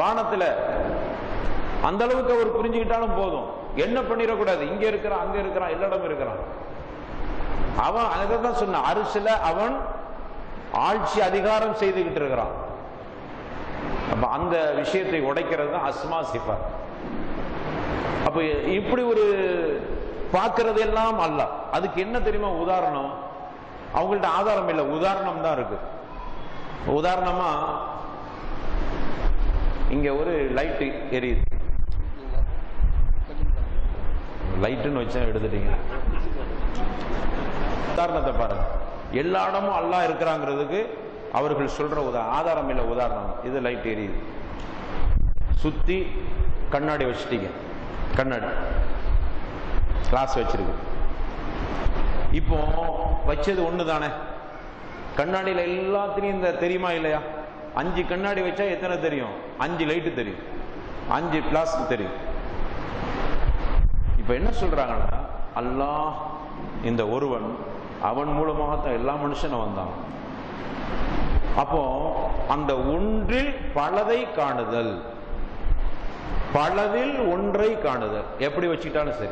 வானத்துல அந்த அளவுக்கு அவர் புரிஞ்சுக்கிட்டாலும் போதும். என்ன பண்ணிடக்கூடாது? இங்க இருக்கிறான் அங்க இருக்கிறான் எல்லா இடமும் இருக்கிறான். அவன் அதான் சொன்ன அரிசில அவன் ஆட்சி அதிகாரம் செய்துகிட்டு இருக்கிறான். அப்ப அந்த விஷயத்தை உடைக்கிறது தான் அஸ்மா சிஃபா அப்ப இப்படி ஒரு பார்க்கறது எல்லாம் அல்ல. அதுக்கு என்ன தெரியுமா உதாரணம்? அவங்கள்ட்ட ஆதாரம் இல்லை. உதாரணம் தான் இருக்கு. உதாரணமா இங்க ஒரு லைட் எரியுது. லைட்டுன்னு வச்சா எடுத்துட்டீங்க. உதாரணத்தை பாருங்க. எல்லா இடமும் அல்லாஹ் இருக்கிறாங்கிறதுக்கு அவர்கள் சொல்ற உதா ஆதாரம் இல்லை உதாரணம். இது லைட் எரியுது. சுத்தி கண்ணாடி வச்சுட்டீங்க. கண்ணாடி. கிளாஸ் வச்சிருக்கு. இப்போ வச்சது ஒன்று தானே கண்ணாடியில் எல்லாத்துலயும் இந்த தெரியுமா இல்லையா? அஞ்சு கண்ணாடி வச்சா எத்தனை தெரியும்? அஞ்சு லைட்டு தெரியும். அஞ்சு பிளாஸ்டிக் தெரியும். இப்போ என்ன சொல்றாங்கன்னா அல்லாஹ் இந்த ஒருவன் அவன் மூலமாகத்தான் எல்லா மனுஷனும் வந்தான். அப்போ அந்த ஒன்றில் பலதை காணுதல். பலதில் ஒன்றை காணுதல். எப்படி வச்சுக்கிட்டாலும் சரி.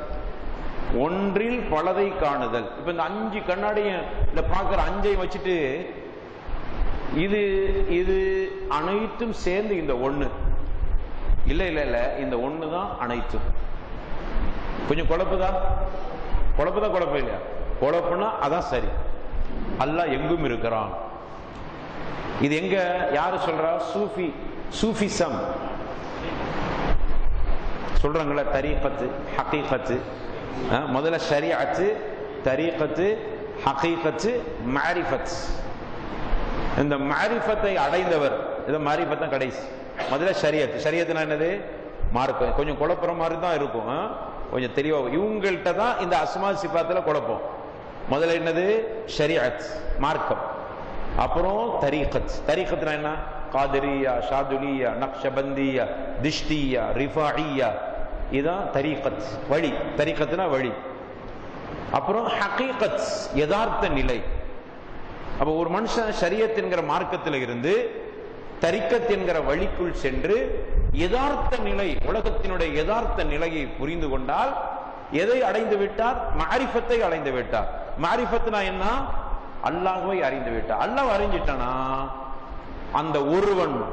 ஒன்றில் பலதை காணுதல். இப்ப இந்த அஞ்சு கண்ணாடியும் பார்க்கிற அஞ்சையும் வச்சுட்டு இது இது அனைத்தும் சேர்ந்து இந்த ஒண்ணு. இல்ல இல்ல இல்ல. இந்த ஒண்ணு தான் அனைத்தும். கொஞ்சம் குழப்புதா? குழப்புதா குழப்பம் இல்லையா? குழப்புனா அதான் சரி. அல்லாஹ் எங்கும் இருக்கிறான். இது எங்க? யாரு சொல்றா? Sufi Sufism. சொல்றாங்களே தரீக்கத்து ஹகீகத்து. முதல்ல ஷரியாத்து தரீக்கத்து ஹகீகத்து மாரிஃபத். இந்த மாரிஃபத்தை அடைந்தவர் இதை மாரிஃபத் கடைசி. முதல்ல ஷரியத் ஷரியத்துனா என்னது? மார்க்கம் கொஞ்சம் குழப்புற மாதிரி தான் இருக்கும். கொஞ்சம் தெளிவா. இவங்கள்ட்ட தான் இந்த அஸ்மா சிபாத்தில் குழப்பம். முதல்ல என்னது? ஷரியத் மார்க்கம் அப்புறம் தரீக்கத் தரீகத்னா என்ன? காதிரியா ஷாதுலியா நக்ஷபந்தியா திஷ்டியா ரிஃபாயியா. இதான் தரீகத் வழி. தரீகத்னா வழி. அப்புறம் ஹகீகத் யதார்த்த நிலை. அப்ப ஒரு மனுஷன் சரியத் என்கிற மார்க்கத்தில் இருந்து தரிக்கத் என்கிற வழிக்குள் சென்று யதார்த்த நிலை உலகத்தினுடைய யதார்த்த நிலையை புரிந்து கொண்டால் எதை அடைந்து விட்டார்? மாரிஃபத்தை அடைந்து விட்டார். மாரிஃபத்னா என்ன? அல்லாஹுவை அறிந்து விட்டார். அல்லாஹ் அறிஞ்சிட்டானா? அந்த ஒருவன்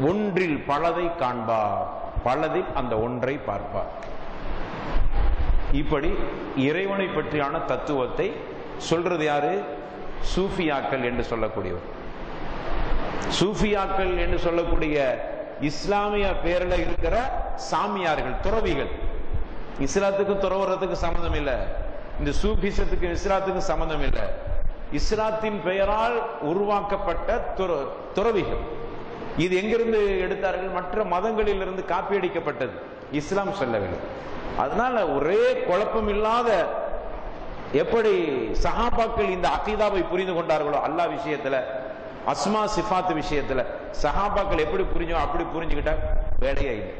ஒன்றில் பலதை காண்பார். பலதில் அந்த ஒன்றை பார்ப்பார். இப்படி இறைவனை பற்றியான தத்துவத்தை சொல்றது யாரு? சூஃபியாக்கள் என்று சொல்லக்கூடியவர். சூஃபியாக்கள் என்று சொல்லக்கூடிய இஸ்லாமிய பேரில் இருக்கிற சாமியார்கள் துறவிகள். இஸ்லாத்துக்கும் துறவறதுக்கு சம்மந்தம் இல்லை. இந்த சூபிசத்துக்கும் இஸ்லாத்துக்கும் சம்மந்தம் இல்லை. இஸ்லாத்தின் பெயரால் உருவாக்கப்பட்ட துற- துறவிகள். இது எங்கிருந்து எடுத்தார்கள்? மற்ற மதங்களிலிருந்து காப்பியடிக்கப்பட்டது இஸ்லாம் சொல்லவில்லை. அதனால ஒரே குழப்பம் இல்லாத எப்படி சஹாபாக்கள் இந்த அகீதாவை புரிந்து கொண்டார்களோ அல்லாஹ் விஷயத்துல அஸ்மா சிஃபாத் விஷயத்துல சஹாபாக்கள் எப்படி புரிஞ்சோ அப்படி புரிஞ்சுக்கிட்டா வேலையா இல்லை.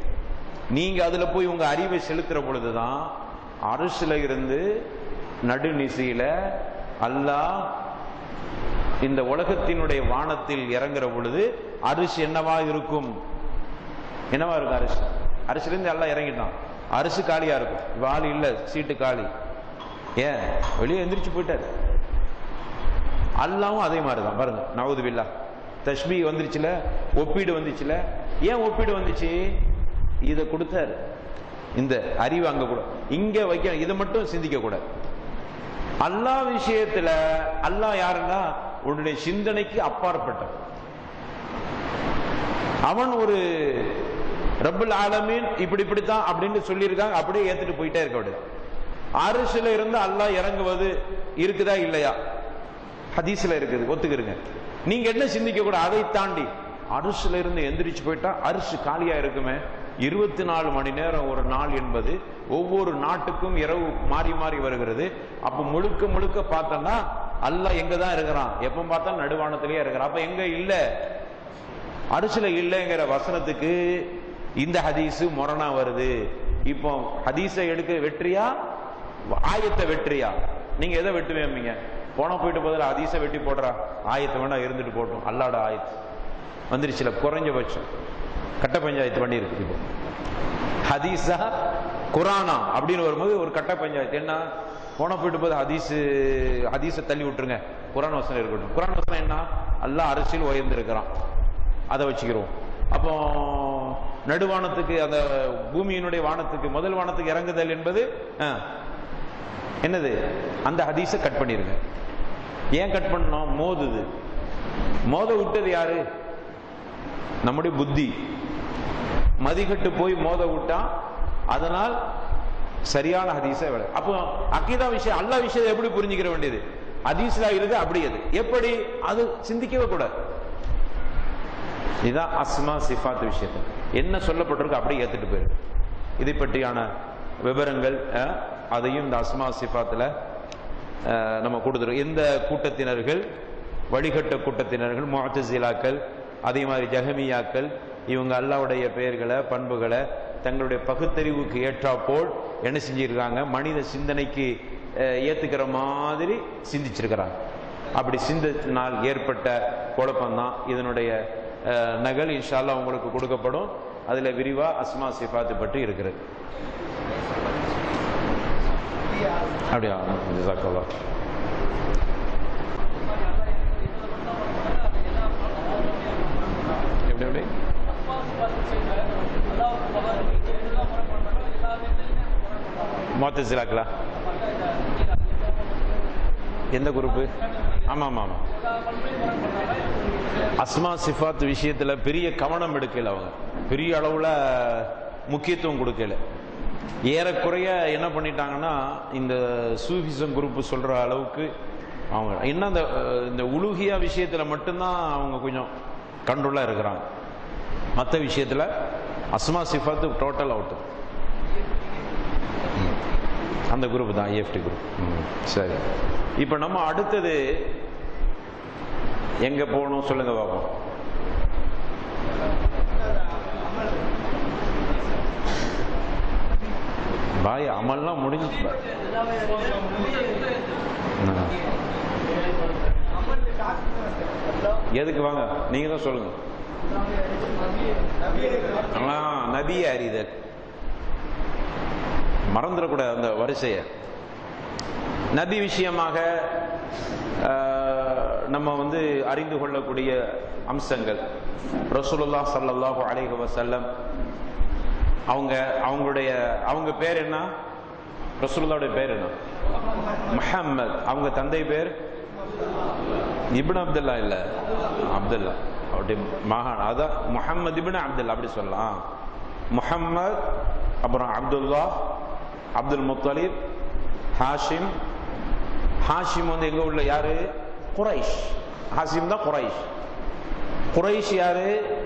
நீங்க அதுல போய் உங்க அறிவை செலுத்துற பொழுதுதான் அரசுல இருந்து நடுநிசையில அல்லாஹ் இந்த உலகத்தினுடைய வானத்தில் இறங்குற பொழுது அரிசி என்னவா இருக்கும்? என்னவா இருக்கும் அரிசி? அரிசிலேருந்து எல்லாம் இறங்கிட்டான். அரிசி காலியா இருக்கும். இப்ப ஆள் இல்ல சீட்டு காலி. ஏன்? வெளியே எந்திரிச்சு போயிட்டாரு. அல்லாவும் அதே மாதிரி தான் பாருங்க நவது பில்லா. தஷ்மி வந்துருச்சுல ஒப்பீடு வந்துச்சுல. ஏன் ஒப்பீடு வந்துச்சு? இதை கொடுத்தாரு. இந்த அறிவு அங்க கூட. இங்க வைக்க இதை மட்டும் சிந்திக்க கூடாது அல்லாஹ் விஷயத்துல அல்லாஹ் யாருன்னா உன்னுடைய சிந்தனைக்கு அப்பாற்பட்ட அவன் ஒரு ரபுல் ஆலமீன் இப்படி இப்படித்தான் அப்படின்னு சொல்லியிருக்காங்க அப்படியே ஏத்துட்டு போயிட்டே இருக்க விடு அரிசில இருந்து அல்லாஹ் இறங்குவது இருக்குதா இல்லையா? ஹதீஸ்ல இருக்குது ஒத்துக்கிறங்க. நீங்க என்ன சிந்திக்க கூட அதை தாண்டி அரிசில இருந்து எந்திரிச்சு போயிட்டா அரிசி காலியா இருக்குமே? இருபத்தி நாலு மணி நேரம் ஒரு நாள் என்பது ஒவ்வொரு நாட்டுக்கும் இரவு மாறி மாறி வருகிறது. அப்ப முழுக்க முழுக்க பார்த்தோம்னா அல்லா எங்க தான் இருக்கிறான்? எப்ப பார்த்தாலும் நடுவானத்திலேயே இருக்கிறான். அப்ப எங்க இல்ல? அரிசில இல்லைங்கிற வசனத்துக்கு இந்த ஹதீஸ் மொரணா வருது. இப்போ ஹதீஸை எடுக்க வெற்றியா? ஆயத்தை வெற்றியா? நீங்க எதை வெட்டுவேம்பீங்க போன போயிட்டு போதில் ஹதீஸை வெட்டி போடுறா? ஆயத்தை வேணா இருந்துட்டு போட்டோம். அல்லாட ஆயத்து. வந்துருச்சுல குறைஞ்சபட்சம். கட்ட பஞ்சாயத்து பண்ணியிருக்கு இப்போ. ஹதீஸா குரானா அப்படின்னு வரும்போது ஒரு கட்ட பஞ்சாயத்து. என்ன? போன போயிட்டு போது ஹதீஸு ஹதீஸை தள்ளி விட்டுருங்க. குரான் வசனம் இருக்கட்டும். குரான் வசனம் என்ன? எல்லாம் அரசியல் உயர்ந்திருக்கிறான். அதை வச்சுக்கிறோம் அப்போ நடுவானத்துக்கு அந்த பூமியினுடைய வானத்துக்கு முதல் வானத்துக்கு இறங்குதல் என்பது ஆ, என்னது? அந்த ஹதீஸை கட் பண்ணிருங்க. ஏன் கட் பண்ணோம் மோதுது. மோத விட்டது யாரு? நம்முடைய புத்தி. மதிக்கட்டு போய் மோத விட்டா அதனால் சரியான ஹதீஸை விட அப்போ அக்கீதா விஷயம் அல்லா விஷயத்தை எப்படி புரிஞ்சுக்கிற வேண்டியது? ஹதீஸ்ல இருக்கு அப்படி அது எப்படி? அது சிந்திக்கவே கூடாது. இதுதான் அஸ்மா சிஃபாத் விஷயத்தை என்ன சொல்லப்பட்டிருக்கு அப்படியே ஏத்துட்டு போயிரு. இதை பற்றியான விவரங்கள் அஹ், அதையும் இந்த அஸ்மா சிஃபாத்துல நம்ம கொடுத்துருக்கோம் இந்த கூட்டத்தினர்கள் வழிகட்ட கூட்டத்தினர்கள் முஅத்தசிலாக்கள் அதே மாதிரி ஜஹமியாக்கள் இவங்க அல்லாவுடைய பெயர்களை பண்புகளை தங்களுடைய பகுத்தறிவுக்கு ஏற்றாப்போல் என்ன செஞ்சிருக்காங்க? மனித சிந்தனைக்கு ஏற்றுக்கிற ஏத்துக்கிற மாதிரி சிந்திச்சிருக்கிறாங்க. அப்படி சிந்தினால் ஏற்பட்ட குழப்பம்தான் இதனுடைய நகல். இன்ஷால்லா உங்களுக்கு கொடுக்கப்படும். அதுல விரிவா அஸ்மா சிஃபாத்து பற்றி இருக்கிறது. அப்படியா? ஜசாக்கல்லா எப்படி எப்படி? மோத்தசிலாக்களா எந்த குரூப்பு? ஆமாம் ஆமாம் ஆமாம் அஸ்மா சிஃபாத் விஷயத்தில் பெரிய கவனம் எடுக்கல அவங்க. பெரிய அளவில் முக்கியத்துவம் கொடுக்கல. ஏறக்குறைய என்ன பண்ணிட்டாங்கன்னா இந்த சூஃபிசம் குரூப் சொல்கிற அளவுக்கு அவங்க என்ன இந்த இந்த உலுகியா விஷயத்தில் மட்டும்தான் அவங்க கொஞ்சம் கண்ட்ரோலாக இருக்கிறாங்க. மற்ற விஷயத்துல அஸ்மா சிஃபாத்து டோட்டல் அவுட் அந்த குரூப் தான் ஏஎஃப்டி குரூப் சரி. இப்போ நம்ம அடுத்தது எங்கே போகணும் சொல்லுங்க பாப்போம். பாய் அமல்லாம் முடிஞ்சு எதுக்கு வாங்க? நீங்க தான் சொல்லுங்க. நபியை அறிதல். மறந்துடக்கூடாது அந்த வரிசையை. நபி விஷயமாக நம்ம வந்து அறிந்து கொள்ளக்கூடிய அம்சங்கள். ரசூலுல்லா ஸல்லல்லாஹு அலைஹி வசல்லம் அவங்க அவங்களுடைய அவங்க பேர் என்ன? ரசூலுல்லாவுடைய பேர் என்ன? முஹம்மத். அவங்க தந்தை பேர்? இப்னு அப்துல்லா இல்ல? அப்துல்லா அவருடைய மகான். அதான் முஹம்மது இபின் அப்துல்லா அப்படி சொல்லலாம். முஹம்மத் அப்புறம் அப்துல்லா அப்துல் முத்தலீப் ஹாஷிம். ஹாஷிம் வந்து எங்க உள்ள யாரு? குரைஷ் ஹாஷிம் தான் குரைஷ் குரைஷ் யாரு?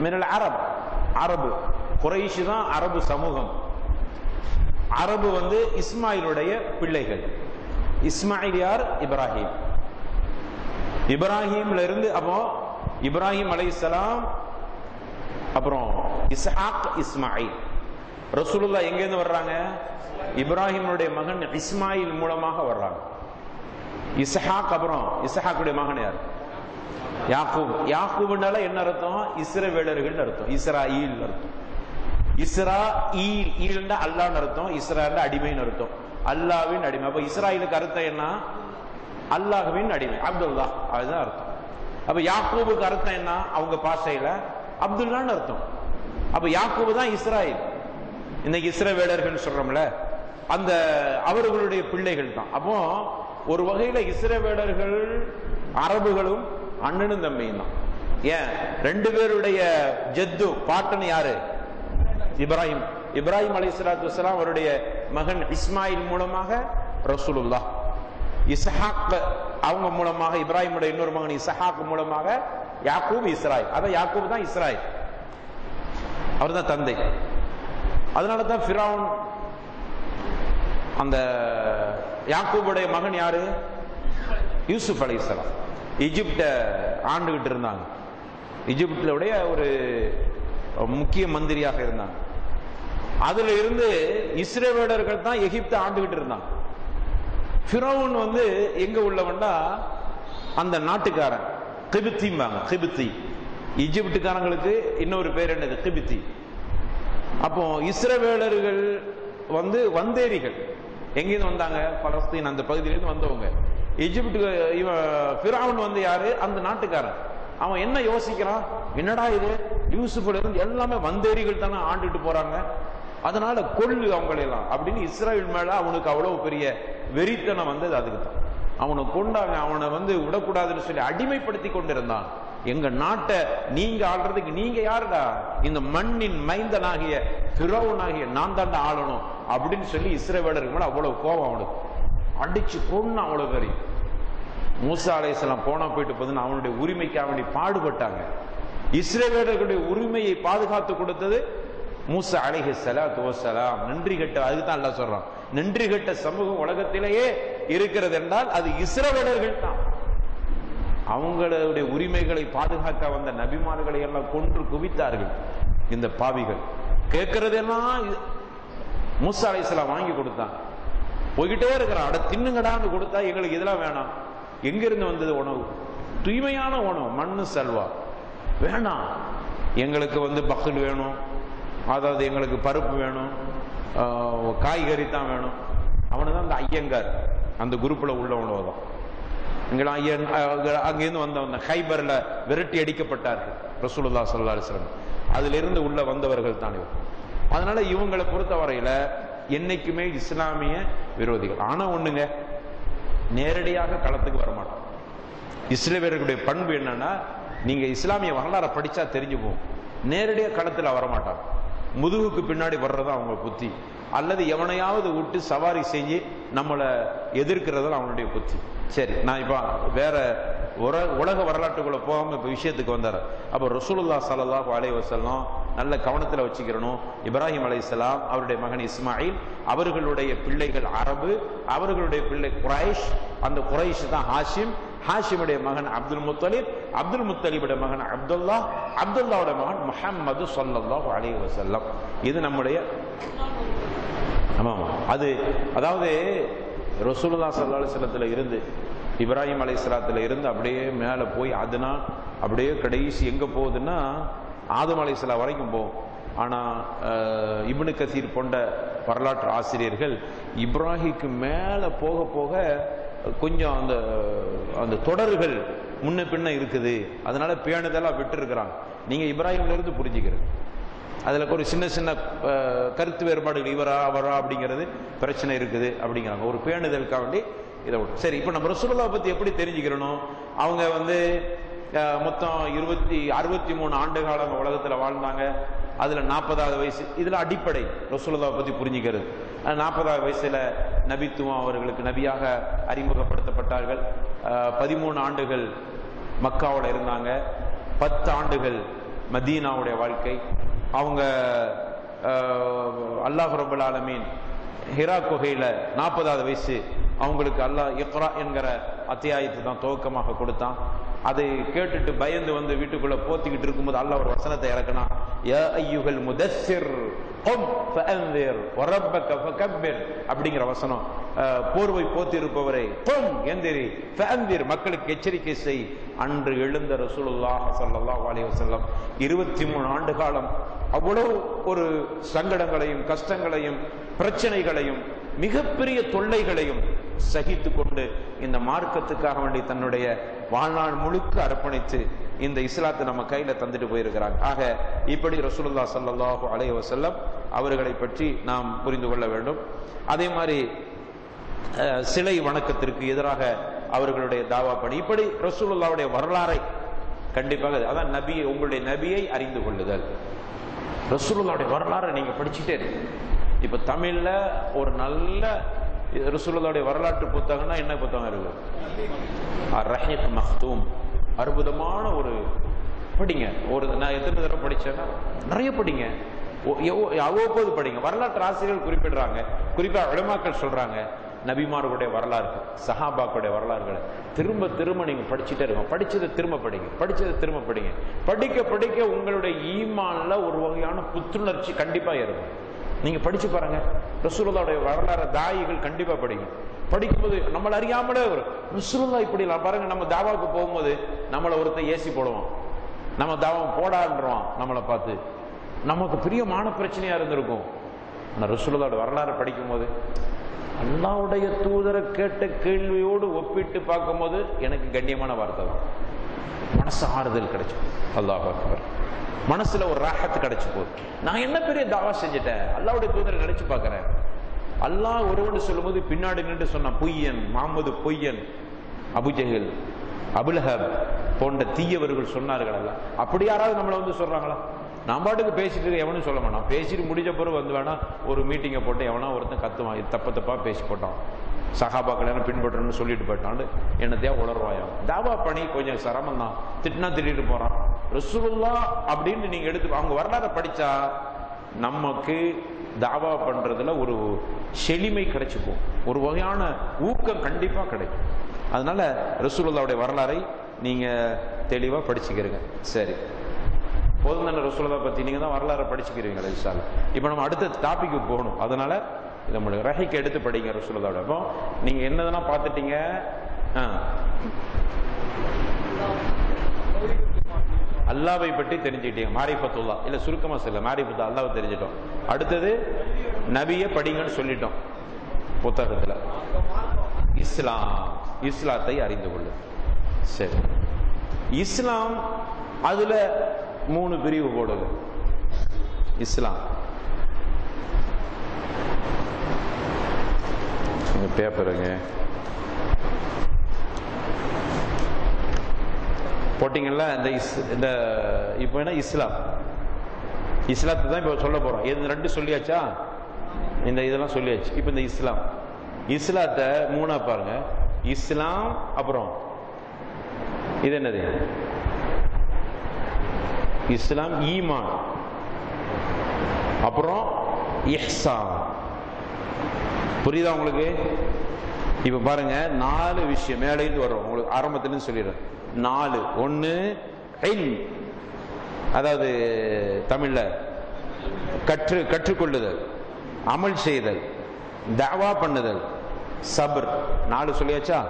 மினல் அரப். அரபு. குரைஷ் தான் அரபு சமூகம். அரபு வந்து இஸ்மாயிலுடைய பிள்ளைகள். இஸ்மாயில் யார்? இப்ராஹிம். இப்ராஹிம்ல இருந்து அப்போ இப்ராஹிம் அலை இஸ்லாம் அப்புறம் இஸ்ஹாக் இஸ்மாயில். ரசூலுல்லா எங்கேருந்து வர்றாங்க? இப்ராஹிமுடைய மகன் இஸ்மாயில் மூலமாக வர்றாங்க. இஸ்ஹாக் அப்புறம் இஸ்ஹாக்குடைய மகன் யார்? யாக்கூப். யாக்கூப்னால என்ன அர்த்தம்? இஸ்ரவேலர்கள் அர்த்தம். இஸ்ராயில் அர்த்தம். இஸ்ரா ஈல் ஈல்னா அல்லான்னு அர்த்தம். இஸ்ரான்னு அடிமைன்னு அர்த்தம். அல்லாவின் அடிமை. அப்ப இஸ்ராயிலுக்கு அர்த்தம் என்ன? அல்லாஹ்வின் அடிமை. அப்துல்லா அதுதான் அர்த்தம். அப்ப யாக்கூபுக்கு அர்த்தம் என்ன? அவங்க பாஷையில அப்துல்லான்னு அர்த்தம். அப்ப யாக்கூபு தான் இஸ்ராயில். இன்னைக்கு இஸ்ரவேலர்கள் சொல்றோம்ல அந்த அவர்களுடைய பிள்ளைகள் தான். அப்போ ஒரு வகையில இஸ்ரவேலர்கள் அரபுகளும் அண்ணனும் தம்பியும் தான். ஏன்? ரெண்டு பேருடைய ஜத்து பாட்டன் யாரு? இப்ராஹிம். இப்ராஹிம் அலி சலாத்து வலாம் அவருடைய மகன் இஸ்மாயில் மூலமாக ரசூலுல்லா இஸ்ஹாக் அவங்க மூலமாக இப்ராஹிமோட இன்னொரு மகன் இசஹாக்கு மூலமாக யாக்கூப் இஸ்ராய் அதான் யாக்கூப் தான் இஸ்ராயில். அவர் தான் தந்தை. அதனால தான் ஃபிரௌன் அந்த யாக்கூபுடைய மகன் யாரு? யூசுப் அலைஹிஸ்ஸலாம் எகிப்த ஆண்டுகிட்டு இருந்தாங்க. எகிப்துடைய ஒரு முக்கிய மந்திரியாக இருந்தாங்க. அதுல இருந்து இஸ்ரேவேலர்கள் தான் எகிப்தை ஆண்டுகிட்டு இருந்தாங்க. ஃபிரௌன் வந்து எங்க உள்ளவன்டா? அந்த நாட்டுக்காரன் கிபித்திம்பாங்க கிபித்தி. ஈஜிப்டுக்காரங்களுக்கு இன்னொரு பேர் என்னது? கிபித்தி. அப்போ இஸ்ரவேலர்கள் வந்து வந்தேரிகள். எங்கிருந்து வந்தாங்க? பலஸ்தீன் அந்த பகுதியிலேருந்து வந்தவங்க. எஜிப்டுக்கு இவன் ஃபிரௌன் வந்து யாரு? அந்த நாட்டுக்காரன். அவன் என்ன யோசிக்கிறான்? என்னடா இது? யூசுப்ல இருந்து எல்லாமே வந்தேரிகள் தானே ஆண்டுட்டு போறாங்க. அதனால கொள்ளு அவங்களெல்லாம். அப்படின்னு இஸ்ரேல் மேல அவனுக்கு அவ்வளவு பெரிய வெறித்தனம் வந்தது அதுக்கு தான் அவனை கொண்டாங்க அவனை வந்து விடக்கூடாதுன்னு சொல்லி அடிமைப்படுத்தி கொண்டிருந்தான். எங்க நாட்டை நீங்க ஆள்றதுக்கு நீங்க யாருடா? இந்த மண்ணின் மைந்தனாகிய பிறவனாகிய நான் தாண்டா ஆளணும் அப்படின்னு சொல்லி இஸ்ரேவேலருக்கு மேல அவ்வளவு கோபம் அவனுக்கு. அடிச்சு கொண்டு அவ்வளவு பெரிய மூசா அலையாம் போனா போயிட்டு போதுன்னு அவனுடைய உரிமைக்கு அவனுடைய பாடுபட்டாங்க. இஸ்ரேவேலர்களுடைய உரிமையை பாதுகாத்து கொடுத்தது மூசா அலைஹி சலாத்து வசலாம் நன்றி கட்ட அதுக்கு தான் அல்லா சொல்றான். நன்றி கட்ட சமூகம் உலகத்திலேயே இருக்கிறது என்றால் அது இஸ்ரவேலர்கள் தான். அவங்களுடைய உரிமைகளை பாதுகாக்க வந்த நபிமார்களை எல்லாம் கொன்று குவித்தார்கள். இந்த பாவிகள். கேட்கறதெல்லாம் இது- மூசா அலைஹிஸ்ஸலாம் வாங்கி கொடுத்தான். போய்கிட்டே இருக்கிறான். அட தின்னுங்கடான்னு கொடுத்தா எங்களுக்கு இதெல்லாம் வேணாம். எங்கிருந்து வந்தது உணவு? தூய்மையான உணவு. மண்ணு செல்வா. வேணாம். எங்களுக்கு வந்து பக்கல் வேணும். அதாவது எங்களுக்கு பருப்பு வேணும் காய்கறி தான் வேணும். அவனு தான் அந்த ஐயங்கார். அந்த குரூப்பில் உள்ளவனோ தான் இங்கே ஐயன் அஹ், அங்கேருந்து வந்தவங்க ஹைபர்ல விரட்டி அடிக்கப்பட்டார்கள் ரசூலுல்லா ஸல்லல்லாஹு அலைஹி அதிலிருந்து உள்ள வந்தவர்கள் தான் இவர் அதனால இவங்களை பொறுத்தவரையில் என்னைக்குமே இஸ்லாமிய விரோதிகள். ஆனா ஒண்ணுங்க நேரடியாக களத்துக்கு வரமாட்டோம். இஸ்லாமியர்களுடைய பண்பு என்னன்னா நீங்க இஸ்லாமிய வரலாறை படிச்சா தெரிஞ்சு போகும் நேரடியாக களத்துல வரமாட்டாங்க முதுகுக்கு பின்னாடி வர்றது அவங்க புத்தி. அல்லது எவனையாவது விட்டு சவாரி செஞ்சு நம்மளை எதிர்க்கிறது அவனுடைய புத்தி. சரி நான் இப்போ வேற உர- உலக வரலாற்றுக்குள்ள போகாம இப்போ விஷயத்துக்கு வந்தார் அப்போ ரசூலுல்லா ஸல்லல்லாஹு அலை வசல்லாம் நல்ல கவனத்தில் வச்சுக்கிறணும். இப்ராஹிம் அலை இஸ்லாம் அவருடைய மகன் இஸ்மாயில் அவர்களுடைய பிள்ளைகள் அரபு அவர்களுடைய பிள்ளை குரைஷ் அந்த குரைஷ் தான் ஹாஷிம் ஹாஷிமுடைய மகன் அப்துல் முத்தலிப் அப்துல் முத்தலிபுடைய மகன் அப்துல்லா அப்துல்லாவுடைய மகன் முஹம்மது சொல்லல்லாஹு அலி வசல்லம் இது நம்முடைய ஆமா ஆமா. அது அதாவது ரசூலுல்லா ஸல்லல்லாஹு அலைஹி இருந்து இப்ராஹிம் அலைஹிஸ்ஸலாத்துல இருந்து அப்படியே மேலே போய் அதுனா அப்படியே கடைசி எங்கே போகுதுன்னா ஆதம் அலைஹிஸ்ஸலாம் வரைக்கும் போகும் ஆனால் இபுனு இப்னு கசீர் போன்ற வரலாற்று ஆசிரியர்கள் இப்ராஹிக்கு மேலே போக போக கொஞ்சம் அந்த அந்த தொடர்கள் முன்ன பின்ன இருக்குது. அதனால பேணுதெல்லாம் விட்டு இருக்கிறாங்க நீங்க இப்ராஹிம்ல இருந்து புரிஞ்சுக்கிறது. அதுல ஒரு சின்ன சின்ன கருத்து வேறுபாடுகள் இவரா அவரா அப்படிங்கிறது பிரச்சனை இருக்குது அப்படிங்கிறாங்க. ஒரு பேணுதலுக்காக வேண்டி இதை விட்டு. சரி இப்போ நம்ம ரசூலுல்லாஹ் பத்தி எப்படி தெரிஞ்சுக்கிறணும் அவங்க வந்து மொத்தம் இருபத்தி அறுபத்தி மூணு ஆண்டு காலம் உலகத்துல வாழ்ந்தாங்க. அதுல நாற்பதாவது வயசு. இதுல அடிப்படை. ரசூலுல்லாஹ் பத்தி புரிஞ்சுக்கிறது. நாற்பதாவது வயசுல நபித்துவம் அவர்களுக்கு நபியாக அறிமுகப்படுத்தப்பட்டார்கள். பதிமூணு ஆண்டுகள் மக்காவோட இருந்தாங்க. பத்து ஆண்டுகள் மதீனாவுடைய வாழ்க்கை. அவங்க அல்லாஹ் ரபுல் ஆலமீன் ஹிரா குகையில நாற்பதாவது வயசு அவங்களுக்கு அல்லாஹ் இக்ரா என்கிற அத்தியாயத்தை தான் துவக்கமாக கொடுத்தான். அதை கேட்டுட்டு பயந்து வந்து வீட்டுக்குள்ள போத்திக்கிட்டு இருக்கும்போது அல்ல ஒரு வசனத்தை இறக்குனா யா ஐயுகல் முதஸ்ஸிர் கும் ஃபஅன்திர் வரப்பக ஃபகப்பிர் அப்படிங்கிற வசனம். போர்வை போத்தி இருப்பவரை கும் எந்திரி ஃபஅன்திர் மக்களுக்கு எச்சரிக்கை செய். அன்று எழுந்த ரசூலுல்லாஹ் ஸல்லல்லாஹு அலைஹி வஸல்லம் இருபத்தி மூணு ஆண்டு காலம் அவ்வளவு ஒரு சங்கடங்களையும் கஷ்டங்களையும் பிரச்சனைகளையும் மிகப்பெரிய தொல்லைகளையும் சகித்து கொண்டு இந்த மார்க்கத்துக்காக வேண்டி தன்னுடைய வாழ்நாள் முழுக்க அர்ப்பணித்து இந்த இஸ்லாத்தை நம்ம கையில தந்துட்டு போயிருக்கிறாங்க. ஆக இப்படி ரசூலுல்லா சல்லாஹு அலைய வசல்லம் அவர்களை பற்றி நாம் புரிந்து கொள்ள வேண்டும். அதே மாதிரி சிலை வணக்கத்திற்கு எதிராக அவர்களுடைய தாவா பணி. இப்படி ரசூலுல்லாவுடைய வரலாறை கண்டிப்பாக அதான் நபியை உங்களுடைய நபியை அறிந்து கொள்ளுதல். ரசூலுல்லாவுடைய வரலாறை நீங்க படிச்சுட்டே இருக்கு இப்ப தமிழ்ல ஒரு நல்ல ரசூலுடைய வரலாற்று புத்தகம்னா என்ன புத்தகம் இருக்கு? ரஹீக் மஹ்தூம் அற்புதமான ஒரு படிங்க. ஒரு நான் எத்தனை தடவை படிச்சேன்னா நிறைய படிங்க. அவ்வப்போது படிங்க. வரலாற்று ஆசிரியர்கள் குறிப்பிடுறாங்க. குறிப்பா உலமாக்கள் சொல்றாங்க. நபிமார்களுடைய வரலாறு சஹாபாக்களுடைய வரலாறுகளை. திரும்ப திரும்ப நீங்க படிச்சுட்டே இருக்கோம் படிச்சதை திரும்ப படிங்க. படிச்சதை திரும்ப படிங்க. படிக்க படிக்க உங்களுடைய ஈமான்ல ஒரு வகையான புத்துணர்ச்சி கண்டிப்பா இருக்கும் நீங்க படிச்சு பாருங்க. ரசூலுல்லாவுடைய வரலாறு தாயிகள் கண்டிப்பா படிங்க படிக்கும்போது நம்மள அறியாமலே ஒரு ரசூலுல்லா இப்படி பாருங்கள் பாருங்க நம்ம தாவாவுக்கு போகும்போது நம்மளை ஒருத்தன் ஏசி போடுவான். நம்ம தாவம் போடான்றோம் நம்மளை பார்த்து. நமக்கு பிரியமான பிரச்சனையாக பிரச்சனையா இருந்திருக்கும். ஆனால் ரசூலுல்லாவோட வரலாறு படிக்கும்போது அல்லாவுடைய தூதரை கேட்ட கேள்வியோடு ஒப்பிட்டு பார்க்கும்போது எனக்கு கண்ணியமான வார்த்தை தான். மனசு ஆறுதல் கிடைச்சோம் அல்லாஹ் அக்பர். மனசுல ஒரு ராகத்து கிடைச்சு போகுது. நான் என்ன பெரிய தாவா செஞ்சுட்டேன்? அல்லாவுடைய தூதரை நினைச்சு பாக்குறேன் அல்லாஹ் ஒருவன் சொல்லும்போது பின்னாடி நின்று சொன்ன பொய்யன் மாமது பொய்யன் அபுஜஹில் அபுலஹப் போன்ற தீயவர்கள் சொன்னார்கள் அல்ல அப்படி யாராவது நம்மளை வந்து சொல்றாங்களா? நான் பாட்டுக்கு பேசிட்டு இருக்க எவனும் சொல்ல மாட்டான். பேசிட்டு முடிஞ்ச பிறகு வந்து வேணா ஒரு மீட்டிங்கை போட்டு எவனா ஒருத்தன் கத்துவான். இது தப்ப தப்பா பேசி போட்டான். சகாபாக்கள் என்ன பின்பற்றணும்னு சொல்லிட்டு போயிட்டான்னு என்னத்தையா உளர்வாயாம் தாவா பணி கொஞ்சம் சிரமம் தான் திட்டினா திட்டிட்டு போறான். ரசூலுல்லா அப்படின்னு நீங்க எடுத்து அவங்க வரலாறை படிச்சா நமக்கு தாவா பண்றதுல ஒரு செழுமை கிடைச்சிக்கும். ஒரு வகையான ஊக்கம் கண்டிப்பா கிடைக்கும். அதனால ரசூலுல்லாவுடைய வரலாறை நீங்க தெளிவா படிச்சுக்கிறீங்க சரி. போதும் தானே ரசூலுல்லா பத்தி? நீங்க தான் வரலாறை படிச்சுக்கிறீங்க இன்ஷால்லா இப்போ நம்ம அடுத்த டாபிக்கு போகணும். அதனால நம்மளுக்கு முடியும் ரஹிக்கு எடுத்து படிங்க ரசூலுல்லாவோட. அப்போ நீங்க என்னதெல்லாம் பார்த்துட்டீங்க? ஆ. அல்லாவை பற்றி தெரிஞ்சுக்கிட்டீங்க. மாரிஃபத்துல்லா. இல்ல சுருக்கமா சொல்ல மாரிஃபத்து அல்லாவை தெரிஞ்சிட்டோம். அடுத்தது நபிய படிங்கன்னு சொல்லிட்டோம். புத்தகத்துல. இஸ்லாம். இஸ்லாத்தை அறிந்து கொள்ளு சரி. இஸ்லாம் அதுல மூணு பிரிவு போடுது இஸ்லாம். பேப்பருங்க போட்டிங்கல்ல? இந்த இஸ் இந்த இப்போ என்ன? இஸ்லாம். இஸ்லாத்தை தான் இப்போ சொல்ல போகிறோம் எது ரெண்டு சொல்லியாச்சா? இந்த இதெல்லாம் சொல்லியாச்சு. இப்போ இந்த இஸ்லாம். இஸ்லாத்தை மூணா பாருங்க. இஸ்லாம் அப்புறம் இது என்னது? இஸ்லாம் ஈமான். அப்புறம் இஹ்சான். புரியுதா உங்களுக்கு? இப்ப பாருங்க நாலு விஷயம். மேலேருந்து வரும் உங்களுக்கு ஆரம்பத்துல சொல்லிடுறேன். நாலு. ஒன்னு அதாவது தமிழ்ல கற்று கற்றுக்கொள்ளுதல். அமல் செய்தல். தாவா பண்ணுதல். சபர். நாலு சொல்லியாச்சா?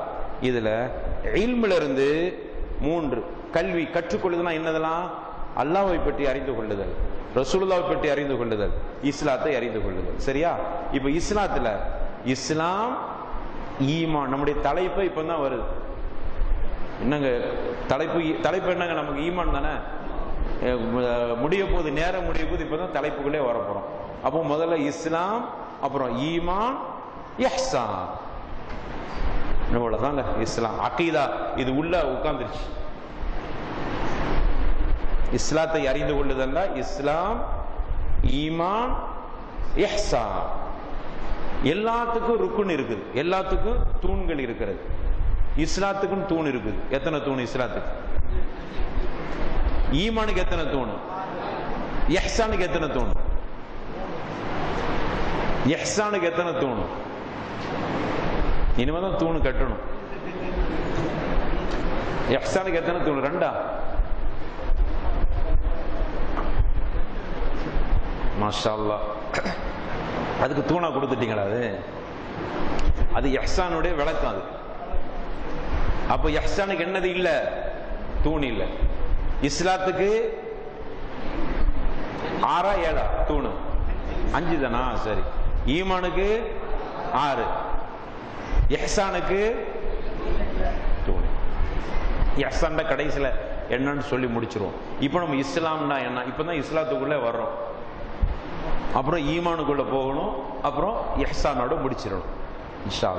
இதுல இல்மில் இருந்து மூன்று. கல்வி கற்றுக்கொள்ளுதுன்னா என்னதெல்லாம்? அல்லாவை பற்றி அறிந்து கொள்ளுதல். ரசூலுல்லாவை பற்றி அறிந்து கொள்ளுதல். இஸ்லாத்தை அறிந்து கொள்ளுதல். சரியா? இப்ப இஸ்லாத்துல இஸ்லாம் ஈமான். நம்முடைய தலைப்பு இப்பதான் வருது. என்னங்க தலைப்பு தலைப்பு என்னங்க நமக்கு ஈமான் தானே? முடிய போது நேரம் முடிய போது இப்பதான் தலைப்புக்குள்ளே வர அப்போ முதல்ல இஸ்லாம் அப்புறம் ஈமான் இஹ்சான் இவ்வளவுதாங்க இஸ்லாம். அக்கீதா இது உள்ள உட்கார்ந்துருச்சு. இஸ்லாத்தை அறிந்து கொள்ளுதல்ல இஸ்லாம் ஈமான் இஹ்சான் எல்லாத்துக்கும் ருக்குன் இருக்குது. எல்லாத்துக்கும் தூண்கள் இருக்கிறது. இஸ்லாத்துக்கும் தூண் இருக்குது. எத்தனை தூண் இஸ்லாத்துக்கு? ஈமானுக்கு எத்தனை தூண்? எஹ்சானுக்கு எத்தனை தூண்? எஹ்சானுக்கு எத்தனை தூண்? இனிமேதான் தூணு கட்டணும். எஹ்சானுக்கு எத்தனை தூண்? ரெண்டா? மாஷா அதுக்கு தூணா கொடுத்துட்டீங்களா அது? அது எஹ்சானுடைய விளக்கம் அது. அப்ப எஹ்சானுக்கு என்னது இல்ல? தூண் இல்ல. இஸ்லாத்துக்கு ஆறா ஏழா? தூணு. அஞ்சு தானா? சரி. ஈமானுக்கு ஆறு. எஹ்சானுக்கு தூண். எஹ்சான் கடைசியில என்னன்னு சொல்லி முடிச்சிருவோம். இப்போ நம்ம இஸ்லாம்னா என்ன? இப்பதான் இஸ்லாத்துக்குள்ள வர்றோம். அப்புறம் ஈமானுக்குள்ள போகணும். அப்புறம் எஹ்சானோட முடிச்சிடணும். இன்ஷா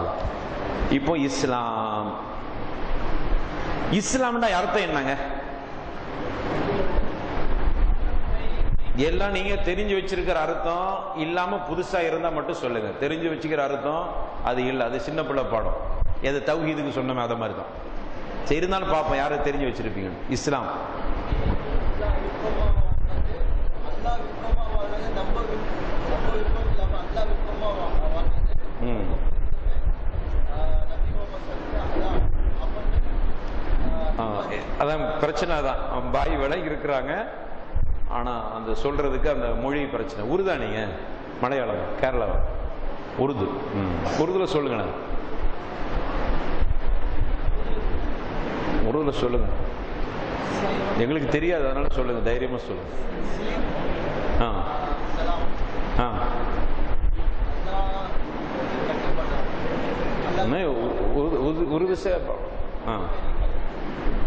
இப்போ இஸ்லாம். இஸ்லாம்னா அர்த்தம் என்னங்க? எல்லாம் நீங்க தெரிஞ்சு வச்சிருக்கிற அர்த்தம் இல்லாம புதுசா இருந்தா மட்டும் சொல்லுங்க. தெரிஞ்சு வச்சுக்கிற அர்த்தம் அது இல்ல. அது சின்ன பிள்ளை பாடம். எது தௌஹீதுக்கு சொன்னமே அத மாதிரி தான் சரி இருந்தாலும் பார்ப்போம் யாரும் தெரிஞ்சு வச்சிருப்பீங்க? இஸ்லாம். ம். அதான் பிரச்சனை தான். பாய் விலகி இருக்கிறாங்க. ஆனா அந்த சொல்றதுக்கு அந்த மொழி பிரச்சனை. உருதா நீங்க? மலையாளம் கேரளா. உருது. உருதுல சொல்லுங்க உருதுல சொல்லுங்க. எங்களுக்கு தெரியாது அதனால சொல்லுங்க. தைரியமா சொல்லுங்க. ஆ. ஆ. உருது ஆ.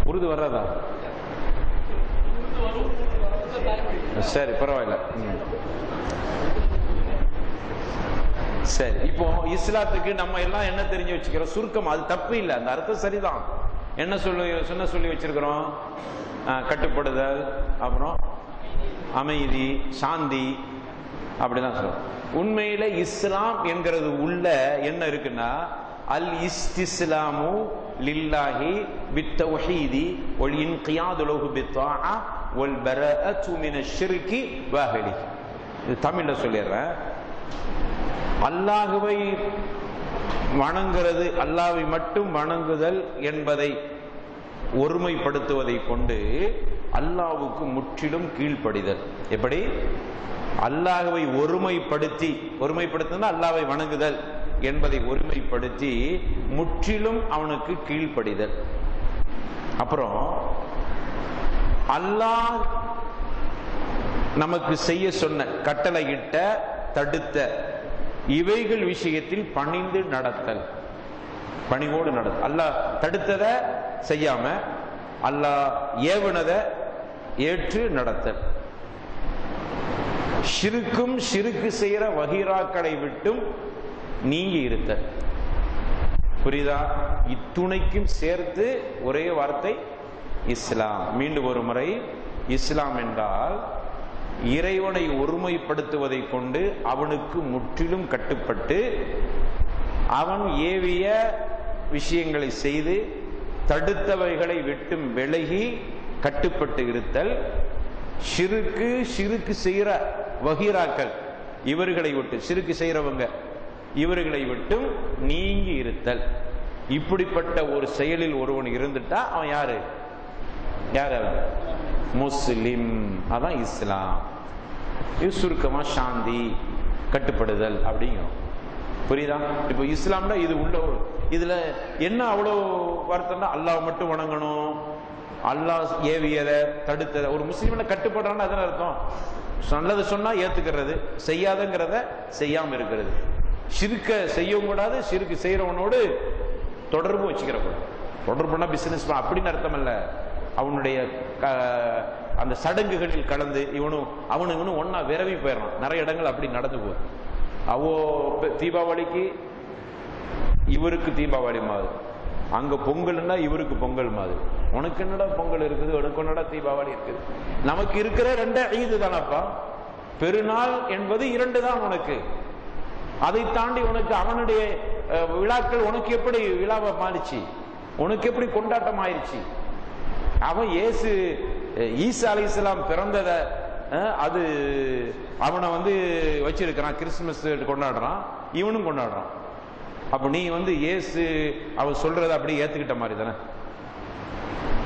உருது வர்றதா? சரி பரவாயில்ல. சரி இப்போ இஸ்லாத்துக்கு நம்ம எல்லாம் என்ன தெரிஞ்சு வச்சுக்கிறோம்? சுருக்கம் அது தப்பு இல்லை. அந்த அர்த்தம் சரிதான். என்ன சொல்லி சொன்ன சொல்லி வச்சிருக்கிறோம்? கட்டுப்படுதல் அப்புறம் அமைதி சாந்தி அப்படிதான் சொல்றோம். உண்மையில இஸ்லாம் என்கிறது உள்ள என்ன இருக்குன்னா அல் இஸ்திஸ்லாமு லில்லாஹி பித்தௌஹீதி வல் இன்கியாது லஹு பித்தாஅ வல் பராஅத்து மின ஷிர்கி வஹலி. இது தமிழ்ல சொல்லிடுறேன். அல்லாஹுவை வணங்குறது அல்லாவை மட்டும் வணங்குதல் என்பதை ஒருமைப்படுத்துவதை கொண்டு அல்லாவுக்கு முற்றிலும் கீழ்ப்படிதல். எப்படி? அல்லாஹுவை ஒருமைப்படுத்தி ஒருமைப்படுத்தினா அல்லாவை வணங்குதல். என்பதை ஒருமைப்படுத்தி முற்றிலும் அவனுக்கு கீழ்ப்படிதல். அப்புறம் அல்லாஹ் நமக்கு செய்ய சொன்ன கட்டளையிட்ட தடுத்த இவைகள் விஷயத்தில் பணிந்து நடத்தல். பணிவோடு நடத்த. அல்லாஹ் தடுத்தத செய்யாம அல்லாஹ் ஏவுனத ஏற்று நடத்தல். சிறுக்கும் சிறுக்கு செய்யற வகிராக்களை விட்டும் நீங்கி இருத்தல் புரியுதா? இத்துணைக்கும் சேர்த்து ஒரே வார்த்தை இஸ்லாம். மீண்டும் ஒரு முறை இஸ்லாம் என்றால் இறைவனை ஒருமைப்படுத்துவதை கொண்டு அவனுக்கு முற்றிலும் கட்டுப்பட்டு அவன் ஏவிய விஷயங்களை செய்து தடுத்தவைகளை விட்டும் விலகி கட்டுப்பட்டு இருத்தல் சிறுக்கு சிறுக்கு செய்கிற வகிராக்கள் இவர்களை விட்டு சிறுக்கு செய்கிறவங்க இவர்களை விட்டும் நீங்கி இருத்தல். இப்படிப்பட்ட ஒரு செயலில் ஒருவன் இருந்துட்டா அவன் யாரு? யார் அவன்? முஸ்லிம். அதான் இஸ்லாம். இது சுருக்கமா சாந்தி கட்டுப்படுதல் அப்படிங்கிறோம். புரியுதா? இப்போ இஸ்லாம்னா இது உள்ள ஒரு இதுல என்ன அவ்வளோ வருத்தம்னா அல்லாஹ் மட்டும் வணங்கணும். அல்லாஹ் ஏவியதை தடுத்ததை. ஒரு முஸ்லீம்ல கட்டுப்படுறான்னு அதான் அர்த்தம்? நல்லது சொன்னா ஏத்துக்கிறது செய்யாதங்கிறத செய்யாம இருக்கிறது. சிறுக்க செய்யவும் கூடாது சிறுக்கு செய்யறவனோடு தொடர்பு வச்சுக்கிற கூடாது. தொடர்புனா பிசினஸ் அப்படின்னு அர்த்தம் இல்லை. அவனுடைய அந்த சடங்குகளில் கலந்து இவனும் அவனு இவனும் ஒன்னா விரவி போயிடறான். நிறைய இடங்கள் அப்படி நடந்து போகுது. அவோ தீபாவளிக்கு இவருக்கு தீபாவளி மாதிரி அங்க பொங்கல்னா இவருக்கு பொங்கல் மாதிரி உனக்கு என்னடா பொங்கல் இருக்குது? உனக்கு என்னடா தீபாவளி இருக்குது? நமக்கு இருக்கிற ரெண்டு ஐந்து தானப்பா. பெருநாள் என்பது இரண்டு தான் உனக்கு. அதை தாண்டி உனக்கு அவனுடைய விழாக்கள் உனக்கு எப்படி விழாவை மாறிச்சு? உனக்கு எப்படி கொண்டாட்டம் ஆயிடுச்சு அவன் ஏசு ஈசா அலி இஸ்லாம் பிறந்தத அது அவனை வந்து வச்சிருக்கிறான். கிறிஸ்துமஸ் கொண்டாடுறான். இவனும் கொண்டாடுறான். அப்ப நீ வந்து ஏசு அவன் சொல்றத அப்படியே ஏத்துக்கிட்ட மாதிரி தானே?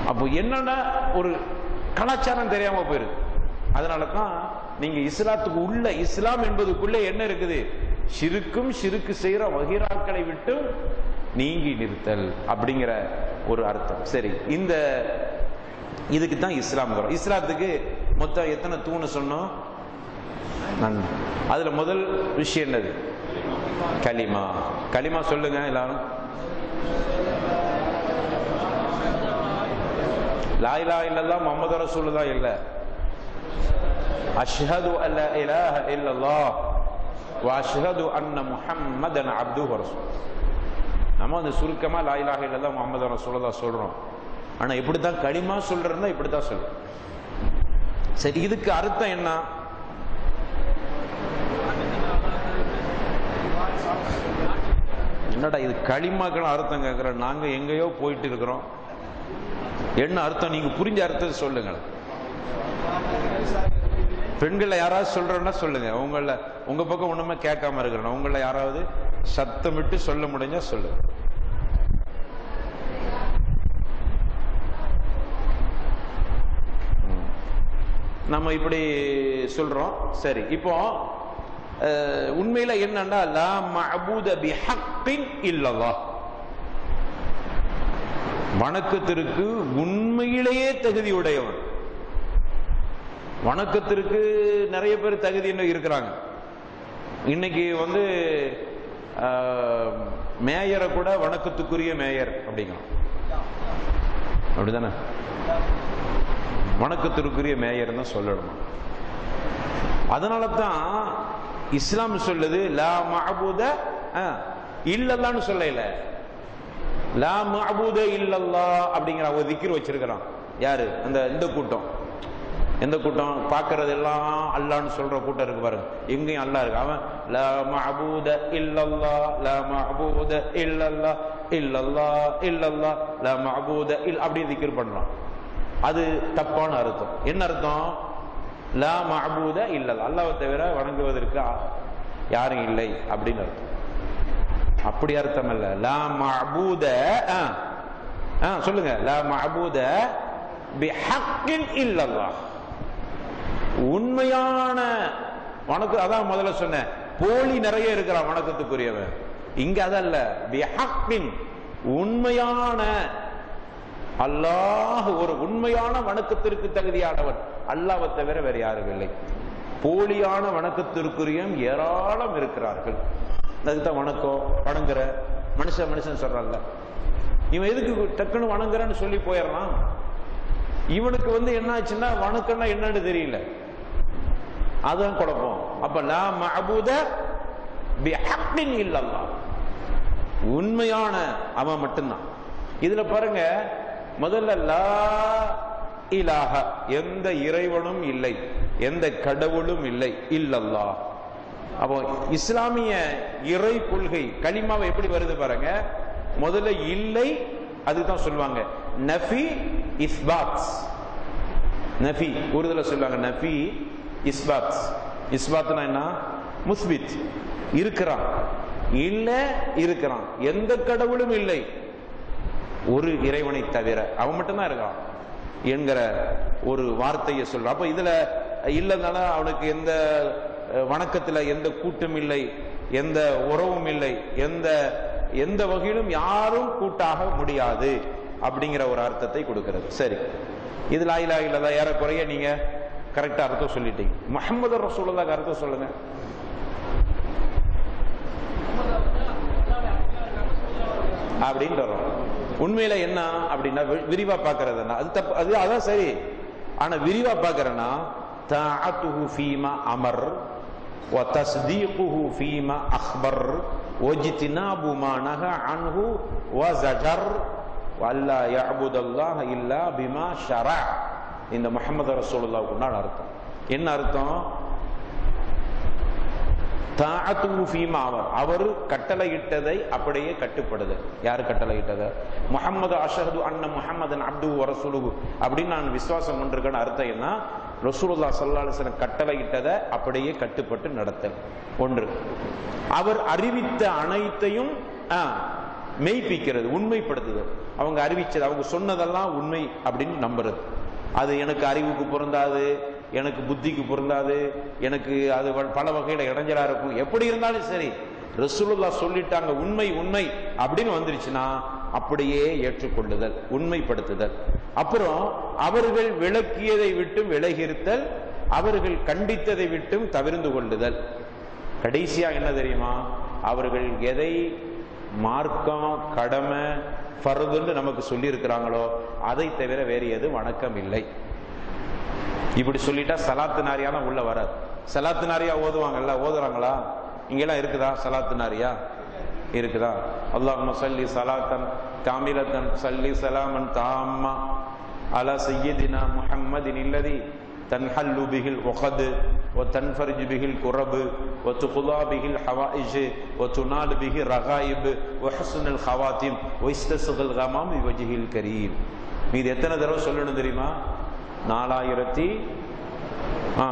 அப்போ என்னன்னா ஒரு கலாச்சாரம் தெரியாம போயிருது. அதனால தான் நீங்க இஸ்லாத்துக்கு உள்ள இஸ்லாம் என்பதுக்குள்ள என்ன இருக்குது? சிறுக்கும் சிறுக்கு செய்கிற வகிராக்களை விட்டு நீங்கி நிறுத்தல் அப்படிங்கிற ஒரு அர்த்தம். சரி இந்த இதுக்கு தான் இஸ்லாம் வரும். இஸ்லாத்துக்கு மொத்தம் எத்தனை தூணு சொன்னோம்? அதுல முதல் விஷயம் என்னது? கலிமா கலிமா சொல்லுங்க எல்லாரும். லாயிலா இல்லல்லா முகமது ரசூலுல்லா இல்ல. அஷ்ஹது அல்ல இலாஹ இல்லல்லாஹ். வ அன்ன முஹம்மதன் அப்து ரசூல் நம்ம அந்த சுருக்கமா லாயிலாக இல்லல்லா முகமது ரசூலுல்லா சொல்றோம். ஆனா இப்படித்தான் களிமா சொல்றதுன்னா இப்படித்தான் சொல்றோம். சரி இதுக்கு அர்த்தம் என்ன? என்னடா இது களிமாக்கள் அர்த்தம் கேட்கிற நாங்க எங்கேயோ போயிட்டு இருக்கிறோம். என்ன அர்த்தம்? நீங்க புரிஞ்ச அர்த்தத்தை சொல்லுங்கள் பெண்களை யாராவது சொல்றோம்னா சொல்லுங்க. உங்கள உங்க பக்கம் ஒண்ணுமே கேட்காம இருக்கிறோம் உங்களை யாராவது சத்தமிட்டு சொல்ல முடிஞ்சா சொல்லுங்க. நம்ம இப்படி சொல்றோம். சரி இப்போ உண்மையில என்னன்னா லா மஅபூத பிஹக்கின் இல்லவா வணக்கத்திற்கு உண்மையிலேயே தகுதி உடையவன். வணக்கத்திற்கு நிறைய பேர் தகுதி இருக்கிறாங்க. இன்னைக்கு வந்து மேயரை கூட வணக்கத்துக்குரிய மேயர் அப்படிங்கிறோம் அப்படிதானே? வணக்கத்திற்குரிய மேயர் தான் சொல்லணும்? அதனால தான் இஸ்லாம் சொல்லுது லா மஅபூத இல்லல்லான்னு சொல்லல. லா மஅபூத இல்லல்லா அப்படிங்கிற ஒரு திக்கிர் வச்சிருக்கிறான். யாரு? அந்த இந்த கூட்டம். எந்த கூட்டம்? பார்க்கறது எல்லாம் அல்லான்னு சொல்ற கூட்டம் இருக்கு பாருங்க. எங்கேயும் அல்லா இருக்கு. அவன் ல மபூத இல்லல்லா ல மபூத இல்லல்லா இல்லல்லா இல்லல்லா ல மபூத இல் அப்படி திக்கிர் பண்றான். அது தப்பான அர்த்தம். என்ன அர்த்தம்? லா மபூத இல்லல்லா அல்லாவை தவிர வணங்குவதற்கு யாரும் இல்லை அப்படின்னு அர்த்தம். அப்படி அர்த்தம் இல்ல. ல மபூத ஆ, ஆ, சொல்லுங்க. லா மஅபூத பிஹக்கின் இல்லல்லாஹ். உண்மையான வணக்கம் அதான் முதல்ல சொன்னேன். போலி நிறைய இருக்கிறான் வணக்கத்துக்குரியவன். இங்க அதல்ல. உண்மையான அல்லாஹ் ஒரு உண்மையான வணக்கத்திற்கு தகுதியானவன். அல்லாவை தவிர வேற யாரும் இல்லை. போலியான வணக்கத்திற்குரியம் ஏராளம் இருக்கிறார்கள். அதுக்குதான் வணக்கம் வணங்குற. மனுஷன் மனுஷன் சொல்றான்ல. இவன் எதுக்கு டக்குன்னு வணங்குறன்னு சொல்லி போயிடறான்? இவனுக்கு வந்து என்ன ஆச்சுன்னா வணக்கம்னா என்னன்னு தெரியல. அதுதான் குழப்பம் அப்ப லா மஅபூத பிஹக்கின் உண்மையான அவன் மட்டும்தான். இதுல பாருங்க முதல்ல லா இலாஹ எந்த இறைவனும் இல்லை எந்த கடவுளும் இல்லை இல்லல்லா. அப்போ இஸ்லாமிய இறை கொள்கை களிமாவை எப்படி வருது பாருங்க? முதல்ல இல்லை அதுதான் சொல்லுவாங்க. நஃபி இஸ்பாத். நஃபி உருதுல சொல்லுவாங்க நஃபி இஸ்பாத். இஸ்பாத்னா என்ன? முஸ்பித். இருக்கிறான். இல்ல இருக்கிறான். எந்த கடவுளும் இல்லை. ஒரு இறைவனை தவிர. அவன் மட்டும்தான் இருக்கான் என்கிற ஒரு வார்த்தையை சொல்றான். அப்ப இதுல இல்லைனால அவனுக்கு எந்த வணக்கத்துல எந்த கூட்டும் இல்லை எந்த உறவும் இல்லை எந்த எந்த வகையிலும் யாரும் கூட்டாக முடியாது அப்படிங்கிற ஒரு அர்த்தத்தை கொடுக்கிறது. சரி. இது லாயிலா இல்லதா ஏறக்குறைய நீங்க கரெக்டாக அர்த்தம் சொல்லிட்டீங்க. முகமது ரசூலுல்லாக்கு அர்த்தம் சொல்லுங்க. அப்படின்னு வரும் உண்மையில என்ன அப்படின்னா விரிவா பாக்குறதுன்னா அது தப்பு அது அதான் சரி. ஆனா விரிவா பாக்குறேன்னா தாத்துஹு ஃபீமா அமர் வ தஸ்தீக்குஹு ஃபீமா அக்பர் ஒஜித்தினாபு மா நக அன்ஹு வ ஜஜர் வல்லா இல்லா பிமா ஷரா இந்த முகமது ரசூலுல்லாவுக்கு உண்டான அர்த்தம். என்ன அர்த்தம்? அவர். அவர் கட்டளையிட்டதை அப்படியே கட்டுப்படுது. யார் கட்டளையிட்டதை? முகமது அஷஹது அன்ன முஹம்மதன் அப்து ரசூலுஹு. அப்படின்னு நான் விசுவாசம் கொண்டிருக்கேன்னு அர்த்தம் என்ன? ரசூலுல்லா ஸல்லல்லாஹு அலைஹி கட்டளையிட்டதை அப்படியே கட்டுப்பட்டு நடத்தல். ஒன்று. அவர் அறிவித்த அனைத்தையும் ஆ, மெய்ப்பிக்கிறது உண்மைப்படுத்துதல். அவங்க அறிவிச்சது அவங்க சொன்னதெல்லாம் உண்மை அப்படின்னு நம்புறது. அது எனக்கு அறிவுக்கு பொருந்தாது எனக்கு புத்திக்கு பொருந்தாது எனக்கு அது பல வகையில இடைஞ்சலா இருக்கும். எப்படி இருந்தாலும் சரி ரசூலுல்லா சொல்லிட்டாங்க உண்மை உண்மை அப்படின்னு வந்துருச்சுன்னா அப்படியே ஏற்றுக்கொள்ளுதல் உண்மைப்படுத்துதல். அப்புறம் அவர்கள் விளக்கியதை விட்டும் விலகிருத்தல் அவர்கள் கண்டித்ததை விட்டும் தவிர்ந்து கொள்ளுதல். கடைசியா என்ன தெரியுமா? அவர்கள் எதை மார்க்கம் கடமை ஃபர்துன்னு நமக்கு சொல்லியிருக்கிறாங்களோ அதை தவிர வேறு எது வணக்கம் இல்லை இப்படி சொல்லிட்டா சலாத்து நாரியாலாம் உள்ள வராது. சலாத்து நாரியா ஓதுவாங்கல்ல ஓதுறாங்களா? இங்கெல்லாம் இருக்குதா? சலாத்து நாரியா? இருக்குதா? அல்லாஹ் சல்லி சலாத்தன் காமிலத்தன் சல்லி சலாமன் தாம்மா. அலா சையதினா முஹம்மதின் இல்லதி تنحل به العقد وتنفرج به الكرب وتقضى به الحوائج وتنال به الرغائب وحسن الخواتم ويستسغ الغمام بوجهه الكريم மீது எத்தனை தடவை சொல்லணும் தெரியுமா நாலாயிரத்தி ஆ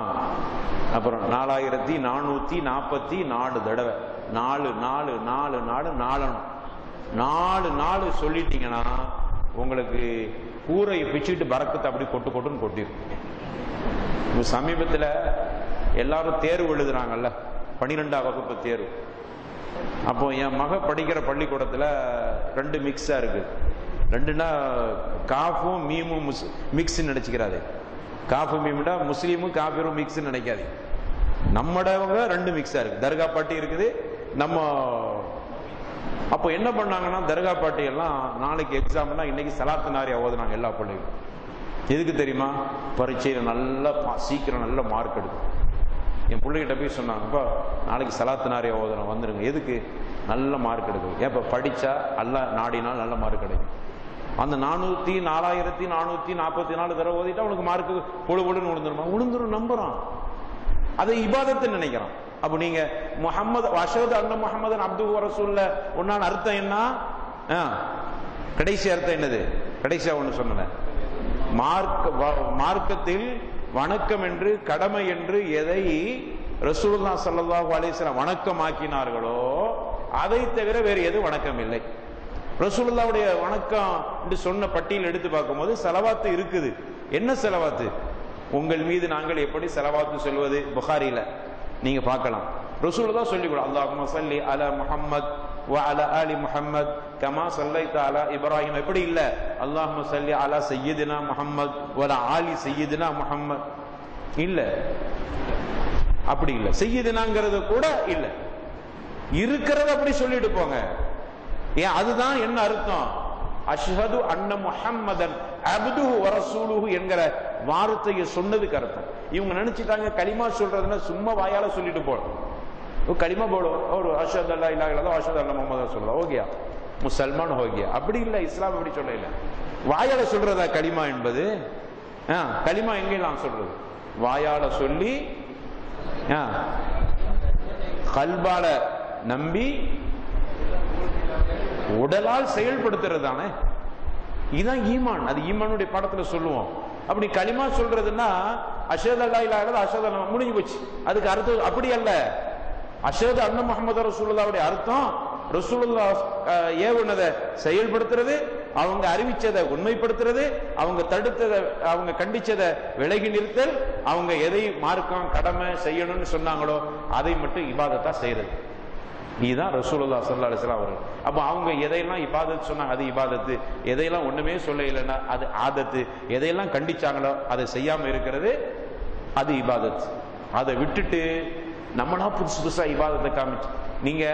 அப்புறம் நாலாயிரத்தி நானூத்தி நாற்பத்தி நாலு தடவை நாலு நாலு நாலு நாலு நாலணும் நாலு நாலு சொல்லிட்டீங்கன்னா உங்களுக்கு கூரை பிச்சுட்டு பறக்கத்தை அப்படி கொட்டு கொட்டுன்னு கொட்டிடும் இப்போ சமீபத்தில் எல்லாரும் தேர்வு எழுதுறாங்கல்ல? பனிரெண்டாம் வகுப்பு தேர்வு. அப்போ என் மக படிக்கிற பள்ளிக்கூடத்தில் ரெண்டு மிக்ஸாக இருக்குது ரெண்டுனா காஃபும் மீமும் மிக்ஸ் நினைச்சுக்கிறாரு காஃபு மீம்டா முஸ்லீமும் காஃபிரும் மிக்ஸ் நினைக்காது. நம்மடவங்க ரெண்டு மிக்ஸாக இருக்குது தர்கா பாட்டி இருக்குது நம்ம அப்போ என்ன பண்ணாங்கன்னா தர்கா பாட்டி எல்லாம் நாளைக்கு எக்ஸாம்னா இன்னைக்கு சலாத்து நாரியா ஓதுனாங்க எல்லா பிள்ளைகளும். எதுக்கு தெரியுமா? பரீட்சையில் நல்லா பா- சீக்கிரம் நல்ல மார்க் எடுக்கும். என் பிள்ளைகிட்ட போய் சொன்னாங்கப்பா நாளைக்கு சலாத்து நாரியா ஓதணும் வந்துருங்க. எதுக்கு? நல்ல மார்க் எடுக்கும். ஏப்ப படித்தா நல்லா நாடினால் நல்ல மார்க் கிடைக்கும். அந்த நானூற்றி நாலாயிரத்தி நானூற்றி நாற்பத்தி நாலு தடவை ஓதிட்டா உனக்கு மார்க்கு பொழு பொழுன்னு விழுந்துருமா விழுந்துரும் நம்புறான். அதை இபாதத்தை நினைக்கிறான். அப்போ நீங்க முஹம்மது அஷோத் அண்ண முகமது அப்து ரசூல்ல ஒன்னான அர்த்தம் என்ன? ஆ, கடைசி அர்த்தம் என்னது? கடைசியா ஒன்று சொன்னேன். மார்க்க வ- மார்க்கத்தில் வணக்கம் என்று கடமை என்று எதை ரசூல்லா ஸல்லல்லாஹு அலைஹி வஸல்லம் வணக்கமாக்கினார்களோ அதை தவிர வேறு எது வணக்கம் இல்லை ரசூலுல்லாவுடைய வணக்கம் என்று சொன்ன பட்டியல் எடுத்து பார்க்கும்போது செலவாத்து இருக்குது. என்ன செலவாத்து? உங்கள் மீது நாங்கள் எப்படி செலவாத்து சொல்வது? புகாரில. நீங்க பார்க்கலாம். ரசூலுல்லா சொல்லி கூட அல்லாஹும்ம ஸல்லி முஹம்மத் வ அலா ஆலி முஹம்மத் கமா ஸல்லைத அலா இப்ராஹிம் எப்படி இல்ல அல்லாஹும்ம ஸல்லி அலா சய்யிதினா முஹம்மத் வ அலா ஆலி சய்யிதினா முஹம்மத் இல்ல அப்படி இல்ல செய்யுதுனாங்கிறது கூட இல்ல இருக்கிறத அப்படி சொல்லிட்டு போங்க ஏன் அதுதான் என்ன அர்த்தம் அஷ்ஹது அன்ன முஹம்மதன் அப்துஹு வரசூலுஹு என்கிற வார்த்தையை சொன்னதுக்கு அர்த்தம் இவங்க நினைச்சிட்டாங்க களிமா சொல்றதுன்னா சும்மா வாயால சொல்லிட்டு போகணும் கலிமா போடோ ஒரு அஷத் அல்லா இல்லாத அஷத் அல்லா முகமது சொல்லலாம் ஓகேயா முசல்மான் ஹோகியா அப்படி இல்லை இஸ்லாம் அப்படி சொல்லல வாயால சொல்றதா களிமா என்பது களிமா எங்கெல்லாம் சொல்றது வாயால சொல்லி கல்பால நம்பி உடலால் செயல்படுத்துறது தானே இதுதான் ஈமான் அது ஈமானுடைய படத்துல சொல்லுவோம் அப்படி களிமா சொல்றதுன்னா அஷதல்லா இல்லாத அஷதல்லா முடிஞ்சு போச்சு அதுக்கு அர்த்தம் அப்படி அல்ல அஷது அண்ண முகமது ரசூலுல்லாவுடைய அர்த்தம் ரசூலுல்லா ஏவுனதை செயல்படுத்துறது அவங்க அறிவிச்சதை உண்மைப்படுத்துறது அவங்க தடுத்ததை அவங்க கண்டிச்சதை விலகி நிறுத்தல் அவங்க எதை மார்க்கம் கடமை செய்யணும்னு சொன்னாங்களோ அதை மட்டும் இபாதத்தா செய்யறது இதுதான் ரசூலுல்லா ஸல்லல்லாஹு அலைஹி அவர்கள். அப்ப அவங்க எதையெல்லாம் இபாதத் சொன்னாங்க அது இபாதத்து. எதையெல்லாம் ஒண்ணுமே சொல்ல இல்லைன்னா அது ஆதத்து. எதையெல்லாம் கண்டிச்சாங்களோ அதை செய்யாம இருக்கிறது அது இபாதத். அதை விட்டுட்டு நம்மளா புதுசு புதுசா இபாதத்தை காமிச்சு. நீங்க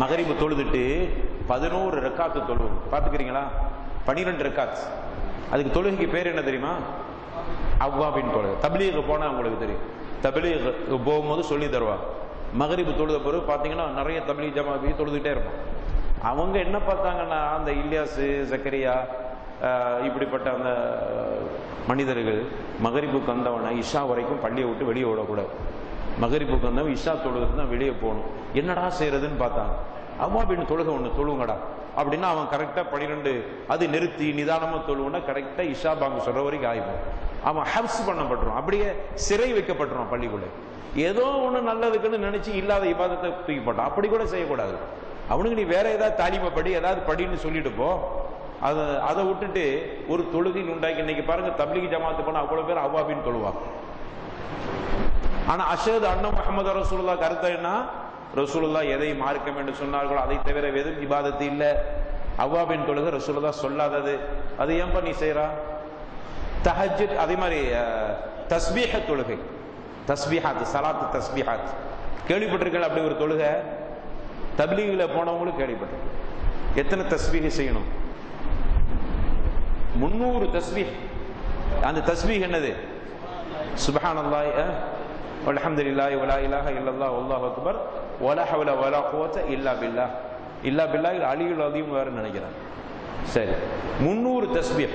மகரிபு தொழுதுட்டு பதினோரு ரெக்காத்து தொழுவோம் பாத்துக்கிறீங்களா பனிரெண்டு ரெக்காத்து அதுக்கு தொழுகைக்கு பேர் என்ன தெரியுமா? அவ்வாபின் தொழுகை. தபிலீக போனா உங்களுக்கு தெரியும். தபிலீக போகும்போது சொல்லி தருவாங்க. மகரிபு தொழுத பிறகு பார்த்தீங்கன்னா நிறைய தபிலி ஜமாபி தொழுதுகிட்டே இருப்போம் அவங்க என்ன பார்த்தாங்கன்னா அந்த இல்யாசு ஜக்கரியா இப்படிப்பட்ட அந்த மனிதர்கள் மகரிபுக்கு வந்தவனை இஷா வரைக்கும் பள்ளியை விட்டு வெளியே விடக்கூடாது மகரிபுக்கு வந்தவன் இஷா தொழுதுக்கு தான் வெளியே போகணும். என்னடா செய்யறதுன்னு பார்த்தாங்க அவ்வாபின் தொழுகை ஒன்று தொழுவுங்கடா அப்படின்னா அவன் கரெக்டாக பன்னிரெண்டு அது நிறுத்தி நிதானமாக தொழுவுனா கரெக்டாக இஷா பாங்க சொல்ற வரைக்கும் ஆயிப்போம். அவன் ஹப்ஸ் பண்ணப்பட்டுரும் அப்படியே சிறை வைக்கப்பட்டுரும் பள்ளிக்குள்ளே. ஏதோ ஒண்ணு நல்லதுக்குன்னு நினைச்சு இல்லாத இபாதத்தை தூக்கி போட்டான். அப்படி கூட செய்யக்கூடாது. அவனுக்கு நீ வேற ஏதாவது தாலிமை படி ஏதாவது படின்னு சொல்லிட்டு போ. அதை அதை விட்டுட்டு ஒரு தொழுகை உண்டாக்கி இன்னைக்கு பாருங்க தப்லீக் ஜமாத்து போனா அவ்வளவு பேர் அவ்வாபின்னு தொழுவாங்க. ஆனா அஷத் அண்ணா முகமது ரசூலுல்லா கருத்து என்ன? ரசூலுல்லா எதை மார்க்கம் என்று சொன்னார்களோ அதை தவிர வெறும் இபாதத்து இல்ல. அவ்வாபின் தொழுகை ரசூலுல்லா சொல்லாதது. அது ஏன்பா நீ செய்யறா தஹஜ் அதே மாதிரி அஹ், தஸ்பீஹ தொழுகை. தஸ்பீஹாத் சலாத்து தஸ்பீஹாத். கேள்விப்பட்டிருக்கீங்களா அப்படி ஒரு தொழுகை? தப்லீகில் போனவங்களும் கேள்விப்பட்டிருக்கேன் எத்தனை தஸ்பீகை செய்யணும்? முன்னூறு தஸ்பீஹ். அந்த தஸ்பீஹ் என்னது? சுபஹான் அல்லாஹ் அல்ஹம்துலில்லாஹி வலா இலாஹ இல்லல்லாஹ் வல்லாஹு அக்பர் வலா ஹவ்ல வலா குவத்த இல்லா பில்லாஹ் இல்லா பில்லாஹ் அலியுல் அலீம் வேற நினைக்கிறேன் சரி முன்னூறு தஸ்பீஹ்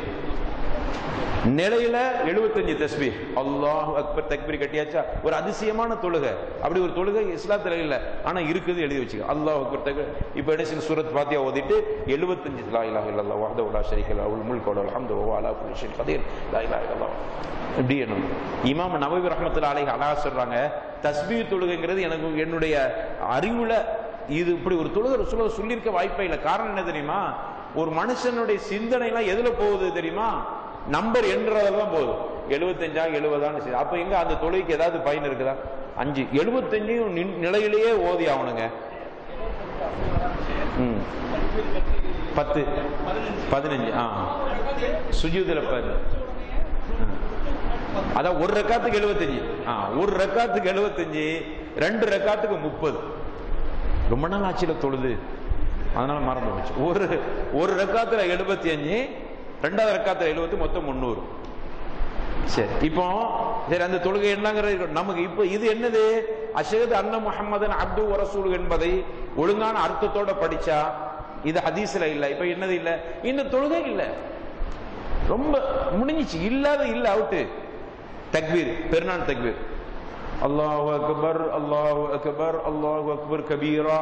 நிலையில எழுபத்தஞ்சு தஸ்பி அல்லாஹ் அக்பர் தக்பீர் கட்டியாச்சா? ஒரு அதிசயமான தொழுகை. அப்படி ஒரு தொழுகை இஸ்லாத்துல இல்ல ஆனா இருக்குது எழுதி வச்சுக்க. அல்லாஹ் அக்பர் தக்பீர். இப்ப என்ன சூரத் பாத்தியா ஓதிட்டு 75 லா இலாஹ இல்லல்லாஹ் வஹ்தஹு உலா ஷரீக லஹு அல் முல்கு வல் ஹம்து வஹுவ அலா கதீர் லா இலாஹ இல்லல்லாஹ். இப்படி என்ன இமாம் நபவி ரஹமத்துல அலை அழகா சொல்றாங்க தஸ்பீஹ் தொழுகைங்கிறது எனக்கு என்னுடைய அறிவுல இது இப்படி ஒரு தொழுகை சொல்லியிருக்க வாய்ப்பே இல்லை. காரணம் என்ன தெரியுமா? ஒரு மனுஷனுடைய சிந்தனை எல்லாம் எதுல போகுது தெரியுமா? நம்பர் எண்றதெல்லாம் போகுது. எழுபத்தஞ்சா எழுபதான்னு சரி. அப்ப எங்க அந்த தொழுகைக்கு ஏதாவது பயன் இருக்குதா? அஞ்சு. எழுபத்தஞ்சையும் நின்- நிலையிலேயே ஓதி ஆகணுங்க. ம். பத்து. பதினஞ்சு. ஆ. சுஜூதுல பாரு. அதான் ஒரு ரெக்காத்துக்கு எழுபத்தஞ்சு ஆ ஒரு ரெக்காத்துக்கு எழுபத்தஞ்சு ரெண்டு ரெக்காத்துக்கு முப்பது. ரொம்ப நாள் ஆட்சியில தொழுது. அதனால மறந்து போச்சு. ஒரு ஒரு ரெக்காத்துல எழுபத்தி அஞ்சு ரெண்டாவது ரெக்காத்துல எழுபத்தி மொத்தம் முந்நூறு. சரி இப்போ சரி அந்த தொழுகை என்னங்கிறது நமக்கு இப்போ இது என்னது? அஷது அன்ன முஹம்மதன் அப்து ரசூல் என்பதை ஒழுங்கான அர்த்தத்தோட படிச்சா இது ஹதீஸ்ல இல்ல. இப்ப என்னது இல்ல? இந்த தொழுகை இல்ல. ரொம்ப முடிஞ்சிச்சு. இல்லாத இல்ல அவுட்டு. தக்பீர் பெருநாள் தக்பீர். அல்லாஹு அக்பர் அல்லாஹு அக்பர் அல்லாஹு அக்பர் கபீரா.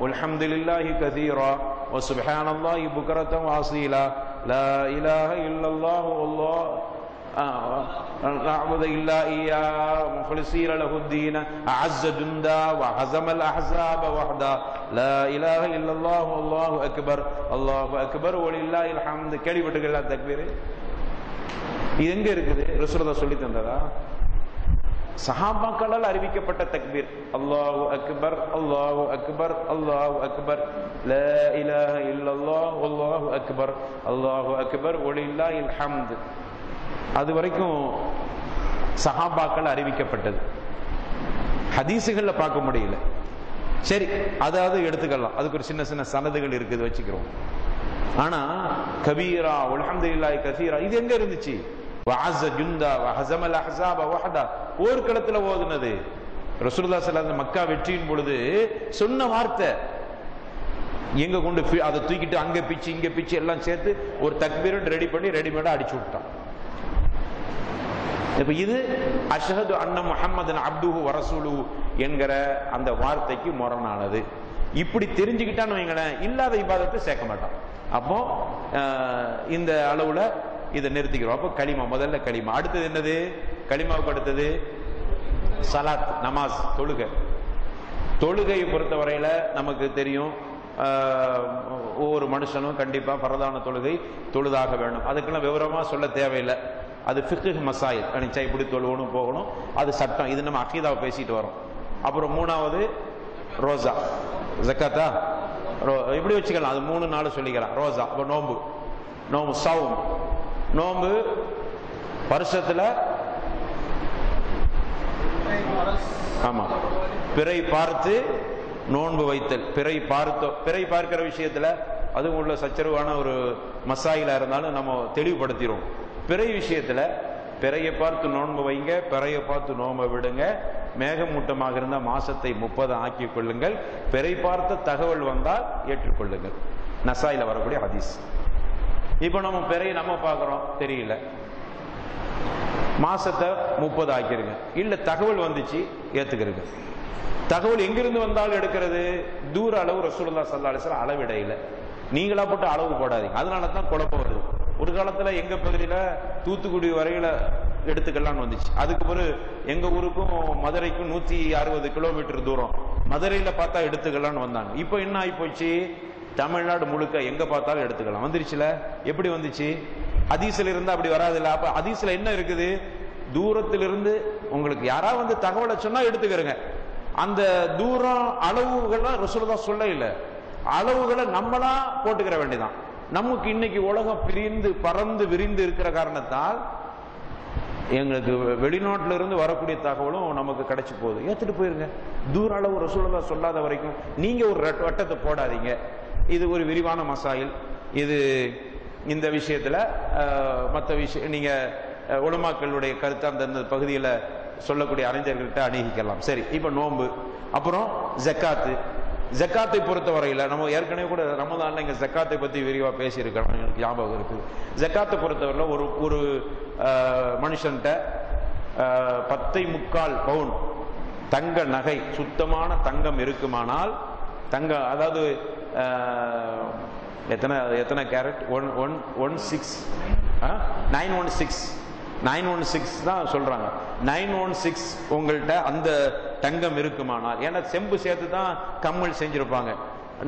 والحمد لله كثيرا وسبحان الله بكرة وأصيلا لا إله إلا الله والله آه نعبد إلا إياه مخلصين له الدين أعز جندا وهزم الأحزاب وحدا لا إله إلا الله والله أكبر الله أكبر ولله الحمد கேள்விப்பட்டிருக்கீங்களா தக்பீர் இது எங்க இருக்குது ரசூலுல்லாஹ் சொல்லி தந்ததா சஹாபாக்களால் அறிவிக்கப்பட்ட தக்பீர். அல்லாஹு அக்பர் அல்லாஹு அக்பர் அல்லாஹு அக்பர். ல இலாஹ இல்லல்லாஹ் அல்லாஹு அக்பர். அல்லாஹு அக்பர் வலில்லாஹில் ஹம்த் அது வரைக்கும் சஹாபாக்கள் அறிவிக்கப்பட்டது. ஹதீசுகள்ல பார்க்க முடியல. சரி அதாவது எடுத்துக்கலாம். அதுக்கு ஒரு சின்ன சின்ன சனதுகள் இருக்குது வச்சுக்கிறோம். ஆனா கபீரா அல்ஹம்துலில்லாஹி கசீரா இது எங்க இருந்துச்சு? வஅஸ ஜுந்தா வஹஸமல் அஹ்ஸாப வஹதா. போர்க்களத்துல ஓதுனது. ரசூலுல்லாஹி சலாந்த மக்கா வெற்றியின் பொழுது சொன்ன வார்த்தை. எங்க கொண்டு அதை தூக்கிட்டு அங்க பிச்சு இங்க பிச்சு எல்லாம் சேர்த்து ஒரு தக்பீரன் ரெடி பண்ணி ரெடிமேடா அடிச்சு விட்டான். இப்ப இது அஷஹது அண்ண முஹம்மதன் அப்துஹு வரசுலு என்கிற அந்த வார்த்தைக்கு முரணானது. இப்படி தெரிஞ்சுக்கிட்டான்னு வைங்களேன் இல்லாத இபாதத்தை சேர்க்க மாட்டான். அப்போ இந்த அளவுல இதை நிறுத்திக்கிறோம். அப்போ களிமா முதல்ல களிமா. அடுத்தது என்னது? களிமாவுக்கு அடுத்தது சலாத் நமாஸ் தொழுகை. தொழுகையை பொறுத்தவரையில் நமக்கு தெரியும் ஒவ்வொரு மனுஷனும் கண்டிப்பாக பரதான தொழுகை தொழுதாக வேணும் அதுக்கெல்லாம் விவரமாக சொல்ல தேவையில்லை. அது ஃபிக்கு மசாயில் அனிச்சா இப்படி தொழுவணும் போகணும். அது சட்டம். இது நம்ம அகீதாவை பேசிட்டு வரோம். அப்புறம் மூணாவது ரோசா ஜக்காத்தா? ரோ- எப்படி வச்சுக்கலாம்? அது மூணு நாள் சொல்லிக்கலாம். ரோசா அப்போ நோம்பு. நோம்பு சவும் நோம்பு வருஷத்துல ஆமா. பிறை பார்த்து நோன்பு வைத்தல். பிறை பார்த்தோ பிறை பார்க்கிற விஷயத்துல அதுவும் உள்ள சச்சரவான ஒரு மசாயிலா இருந்தாலும் நம்ம தெளிவுபடுத்திடுவோம் பிறை விஷயத்துல பிறையை பார்த்து நோன்பு வைங்க பிறையை பார்த்து நோன்பை விடுங்க. மேகமூட்டமாக இருந்தால் மாசத்தை முப்பது ஆக்கி கொள்ளுங்கள். பிறை பார்த்த தகவல் வந்தால் ஏற்றுக்கொள்ளுங்கள். நசாயில வரக்கூடிய ஹதீஸ். இப்போ நம்ம பிறையை நம்ம பார்க்குறோம். தெரியல. மாசத்தை முப்பது ஆக்கிருங்க. இல்ல தகவல் வந்துச்சு ஏத்துக்கிறங்க தகவல் எங்கிருந்து வந்தாலும் எடுக்கிறது தூர அளவு ரசூலுல்லா சல்லா அலிஸ்லாம் அளவிடையில. நீங்களா போட்டு அளவு போடாதீங்க. அதனால தான் குழப்பம் வருது. ஒரு காலத்துல எங்க பகுதியில தூத்துக்குடி வரையில எடுத்துக்கலாம்னு வந்துச்சு. அதுக்கு பிறகு எங்க ஊருக்கும் மதுரைக்கும் நூத்தி அறுபது கிலோமீட்டர் தூரம். மதுரையில பார்த்தா எடுத்துக்கலாம்னு வந்தாங்க. இப்போ என்ன ஆகி போச்சு தமிழ்நாடு முழுக்க எங்க பார்த்தாலும் எடுத்துக்கலாம். வந்துருச்சுல? எப்படி வந்துச்சு? ஹதீஸ்ல இருந்தா அப்படி வராதுல்ல. அப்ப ஹதீஸ்ல என்ன இருக்குது? தூரத்திலிருந்து உங்களுக்கு யாரா வந்து தகவலை சொன்னா எடுத்துக்கிறங்க. அந்த தூரம் அளவுகளை ரசூலுல்லா சொல்ல இல்ல அளவுகளை நம்மளா போட்டுக்கிற வேண்டியதான் நமக்கு இன்னைக்கு உலகம் பிரிந்து பறந்து விரிந்து இருக்கிற காரணத்தால் எங்களுக்கு வெளிநாட்டுல இருந்து வரக்கூடிய தகவலும் நமக்கு கிடைச்சி போகுது. ஏத்துட்டு போயிருங்க. தூர அளவு ரசூலுல்லா சொல்லாத வரைக்கும் நீங்க ஒரு வட்டத்தை போடாதீங்க. இது ஒரு விரிவான மசாயில். இது இந்த விஷயத்தில் மற்ற விஷயம் நீங்கள் அஹ், உலமாக்களுடைய கருத்து அந்தந்த பகுதியில் சொல்லக்கூடிய அறிஞர்கள்ட்ட அணுகிக்கலாம் சரி இப்போ நோன்பு. அப்புறம் ஜக்காத்து. ஜக்காத்தை பொறுத்தவரையில் நம்ம ஏற்கனவே கூட ரமதான்ல இங்கே ஜக்காத்தை பற்றி விரிவாக பேசியிருக்கிறோம். எனக்கு ஞாபகம் இருக்குது ஜக்காத்தை பொறுத்தவரையில் ஒரு ஒரு மனுஷன்கிட்ட மனுஷன்ட்ட பத்தை முக்கால் பவுன் தங்க நகை சுத்தமான தங்கம் இருக்குமானால் தங்க அதாவது எத்தனை எத்தனை carat? One one one six nine one six nine one six தான் சொல்றாங்க. நைன் ஒன் சிக்ஸ் உங்கள்கிட்ட அந்த தங்கம் இருக்குமானால் ஏன்னா செம்பு சேர்த்து தான் கம்மல் செஞ்சிருப்பாங்க.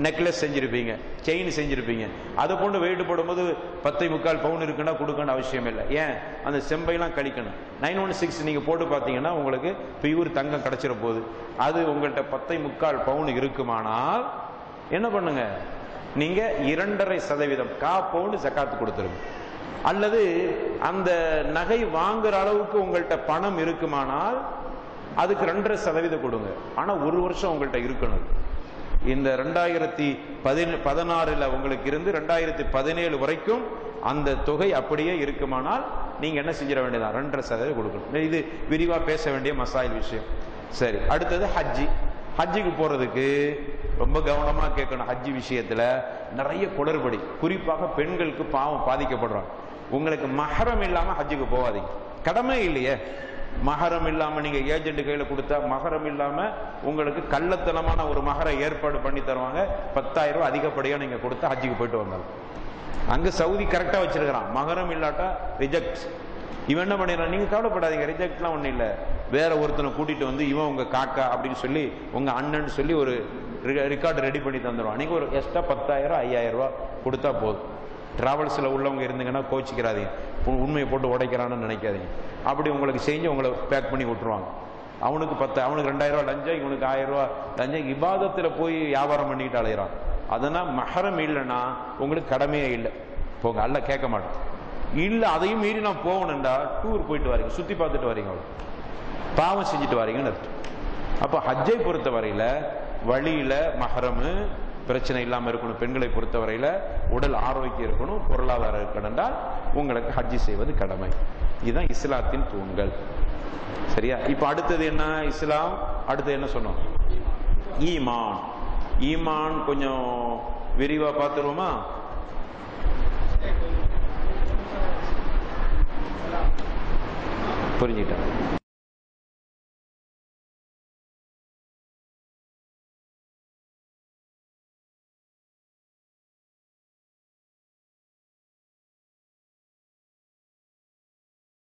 நெக்லஸ் செஞ்சிருப்பீங்க செயின் செஞ்சிருப்பீங்க. அதை கொண்டு வெயிட் போடும்போது பத்தை முக்கால் பவுன் இருக்குன்னா கொடுக்கணும் அவசியம் இல்லை. ஏன்? அந்த செம்பையெல்லாம் கழிக்கணும். நைன் ஒன் சிக்ஸ் நீங்கள் போட்டு பார்த்தீங்கன்னா உங்களுக்கு பியூர் தங்கம் கிடைச்சிட போகுது அது உங்கள்கிட்ட பத்தை முக்கால் பவுன் இருக்குமானால் என்ன பண்ணுங்க? நீங்க இரண்டரை சதவீதம் கா பவுன் ஜக்காத்து கொடுத்துருங்க. அல்லது அந்த நகை வாங்குற அளவுக்கு உங்கள்கிட்ட பணம் இருக்குமானால் அதுக்கு ரெண்டரை சதவீதம் கொடுங்க. ஆனா ஒரு வருஷம் உங்கள்கிட்ட இருக்கணும். இந்த ரெண்டாயிரத்தி பதினே பதினாறுல உங்களுக்கு இருந்து ரெண்டாயிரத்தி பதினேழு வரைக்கும் அந்த தொகை அப்படியே இருக்குமானால் நீங்க என்ன செஞ்சிட வேண்டியதான் ரெண்டரை சதவீதம் கொடுக்கணும். இது விரிவா பேச வேண்டிய மசாயில் விஷயம். சரி அடுத்தது ஹஜ்ஜி. ஹஜ்ஜுக்கு போறதுக்கு ரொம்ப கவனமா கேட்கணும் ஹஜ்ஜி விஷயத்துல. நிறைய குளறுபடி. குறிப்பாக பெண்களுக்கு பாவம் பாதிக்கப்படுறாங்க உங்களுக்கு மகரம் இல்லாம ஹஜ்ஜுக்கு போகாதீங்க. கடமை இல்லையே. மகரம் இல்லாம நீங்க ஏஜென்ட் கையில கொடுத்தா மகரம் இல்லாம உங்களுக்கு கள்ளத்தனமான ஒரு மகர ஏற்பாடு பண்ணி தருவாங்க. பத்தாயிரம் ரூபாய் அதிகப்படியா நீங்க கொடுத்தா ஹஜ்ஜுக்கு போயிட்டு வந்தாலும். அங்க சவுதி கரெக்டா வச்சிருக்கிறான். மகரம் இல்லாட்டா ரிஜெக்ட் இவன் என்ன பண்ணிடுறான்? நீங்க கவலைப்படாதீங்க ரிஜெக்ட்லாம் ஒன்றும் இல்லை. வேற ஒருத்தனை கூட்டிட்டு வந்து இவன் உங்க காக்கா அப்படின்னு சொல்லி உங்க அண்ணன் சொல்லி ஒரு ரெக்கார்டு ரெடி பண்ணி தந்துடுவான் நீங்க ஒரு எக்ஸ்ட்ரா பத்தாயிரம் ஐயாயிரம் ரூபா கொடுத்தா போதும். டிராவல்ஸில் உள்ளவங்க இருந்தீங்கன்னா கோச்சிக்கிறாதீங்க உண்மையை போட்டு உடைக்கிறான்னு நினைக்காதீங்க. அப்படி உங்களுக்கு செஞ்சு உங்களை பேக் பண்ணி விட்டுருவாங்க. அவனுக்கு பத்து அவனுக்கு ரெண்டாயிரம் ரூபா லஞ்சம் இவனுக்கு ஆயிரம் ரூபாய் லஞ்சம். விவாதத்துல போய் வியாபாரம் பண்ணிக்கிட்டு அலையிறான். அதனால் மகரம் இல்லைன்னா உங்களுக்கு கடமையே இல்லை. போங்க அல்ல கேட்க மாட்டேன். இல்லை அதையும் மீறி நான் போகணும்டா. டூர் போயிட்டு வரீங்க. சுற்றி பார்த்துட்டு வரீங்க அவ்வளோ பாவம் செஞ்சுட்டு வரீங்கன்னு அர்த்தம். அப்போ ஹஜ்ஜை பொறுத்த வரையில வழியில மஹரமு பிரச்சனை இல்லாம இருக்கணும். பெண்களை பொறுத்தவரையில உடல் ஆரோக்கியம் இருக்கணும். பொருளாதாரம் இருக்கணும்டா உங்களுக்கு ஹஜ்ஜி செய்வது கடமை. இதுதான் இஸ்லாத்தின் தூண்கள். சரியா? இப்போ அடுத்தது என்ன? இஸ்லாம். அடுத்தது என்ன சொன்னோம்? ஈமான். ஈமான் கொஞ்சம் விரிவா பார்த்துருவோமா? புரிஞ்சுக்கிட்டேன்